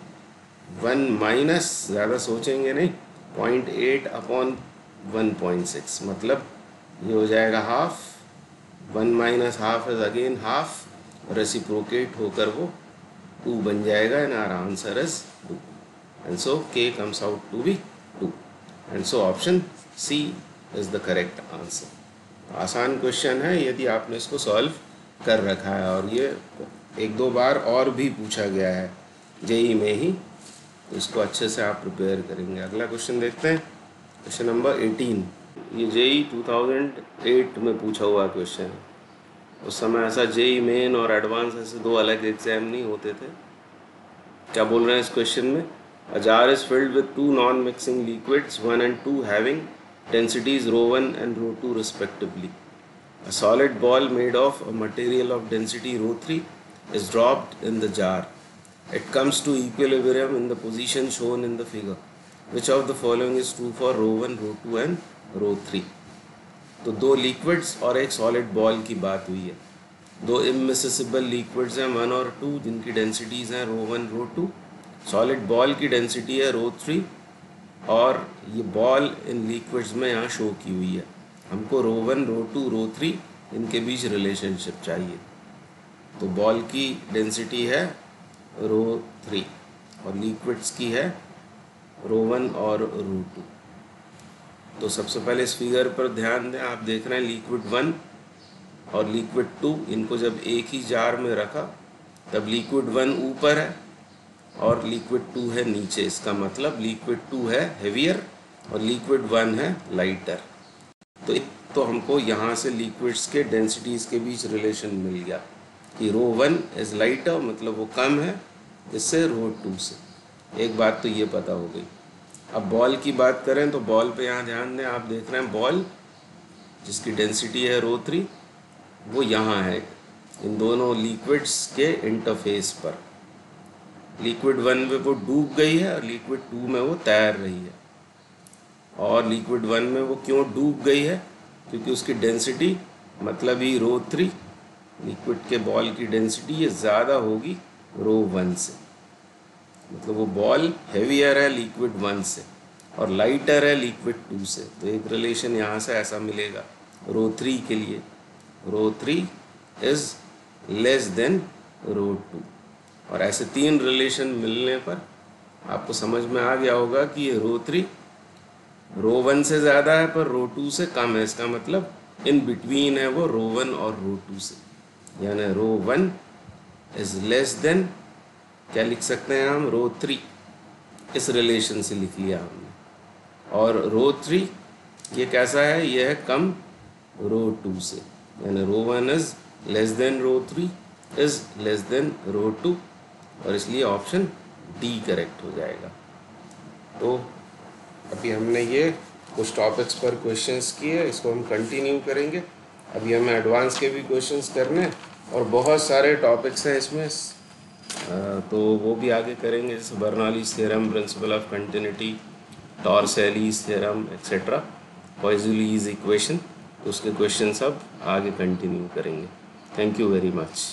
वन माइनस ज़्यादा सोचेंगे नहीं। Point eight upon one point six मतलब ये हो जाएगा half one minus half is again half reciprocate होकर वो टू बन जाएगा। And our answer is two and so K comes out to be two and so option C is the correct answer आसान question है, यदि आपने इसको solve कर रखा है और ये एक दो बार और भी पूछा गया है, जेई में ही तो इसको अच्छे से आप प्रिपेयर करेंगे। अगला क्वेश्चन देखते हैं। क्वेश्चन नंबर एटीन ये जेई 2008 में पूछा हुआ क्वेश्चन है। उस समय ऐसा जेई, मेन और एडवांस ऐसे दो अलग एग्ज़ाम नहीं होते थे। क्या बोल रहे हैं इस क्वेश्चन में? A jar is filled with two non mixing liquids one and two having densities rho 1 and rho 2 respectively. A solid ball made of a material of density rho 3 is dropped in the jar. It comes to equilibrium in the position shown in the figure. Which of the following is true for rho 1, rho 2 and rho 3? तो दो liquids और एक solid ball की बात हुई है दो immiscible liquids हैं वन और टू जिनकी डेंसिटीज़ हैं rho one rho two solid ball की डेंसिटी है रो थ्री और ये बॉल इन लिक्विड्स में यहाँ शो की हुई है। हमको rho one rho two rho three इनके बीच रिलेशनशिप चाहिए। तो बॉल की डेंसिटी है रो थ्री और लिक्विड्स की है रो वन और रो टू तो सबसे पहले इस फिगर पर ध्यान दें, आप देख रहे हैं लिक्विड वन और लिक्विड टू इनको जब एक ही जार में रखा, तब लिक्विड वन ऊपर है और लिक्विड टू है नीचे, इसका मतलब लिक्विड टू है हेवियर और लिक्विड वन है लाइटर तो एक तो हमको यहाँ से लिक्विड्स के डेंसिटीज़ के बीच रिलेशन मिल गया कि रो वन इज़ लाइटर मतलब वो कम है, इससे रो टू से। एक बात तो ये पता हो गई। अब बॉल की बात करें तो बॉल पे यहाँ ध्यान दें, आप देख रहे हैं बॉल जिसकी डेंसिटी है रो थ्री वो यहाँ है, इन दोनों लिक्विड्स के इंटरफेस पर। लिक्विड वन में वो डूब गई है और लिक्विड टू में वो तैर रही है। और लिक्विड वन में वो क्यों डूब गई है? क्योंकि उसकी डेंसिटी मतलब ही रो थ्री, लिक्विड के बॉल की डेंसिटी ये ज़्यादा होगी रो वन से। मतलब वो बॉल हैवियर है लिक्विड वन से और लाइटर है लिक्विड टू से। तो एक रिलेशन यहाँ से ऐसा मिलेगा रो थ्री के लिए। Rho three is less than rho two. और ऐसे तीन रिलेशन मिलने पर आपको समझ में आ गया होगा कि ये रो थ्री रो वन से ज़्यादा है, पर रो टू से कम है। इसका मतलब इन बिटवीन है वो रो वन और रो टू से। यानी rho one is less than क्या लिख सकते हैं हम? रो थ्री इस रिलेशन से लिख लिया हमने। और रो थ्री ये कैसा है? ये है कम रो टू से। यानी rho one is less than rho three is less than rho two और इसलिए ऑप्शन डी करेक्ट हो जाएगा। तो अभी हमने ये कुछ टॉपिक्स पर क्वेश्चंस किए इसको हम कंटिन्यू करेंगे। अभी हमें एडवांस के भी क्वेश्चंस करने और बहुत सारे टॉपिक्स हैं इसमें। तो वो भी आगे करेंगे जैसे Bernoulli's theorem principle of continuity Torricelli's theorem etcetera Poiseuille's equation उसके क्वेश्चन सब आगे कंटिन्यू करेंगे। Thank you very much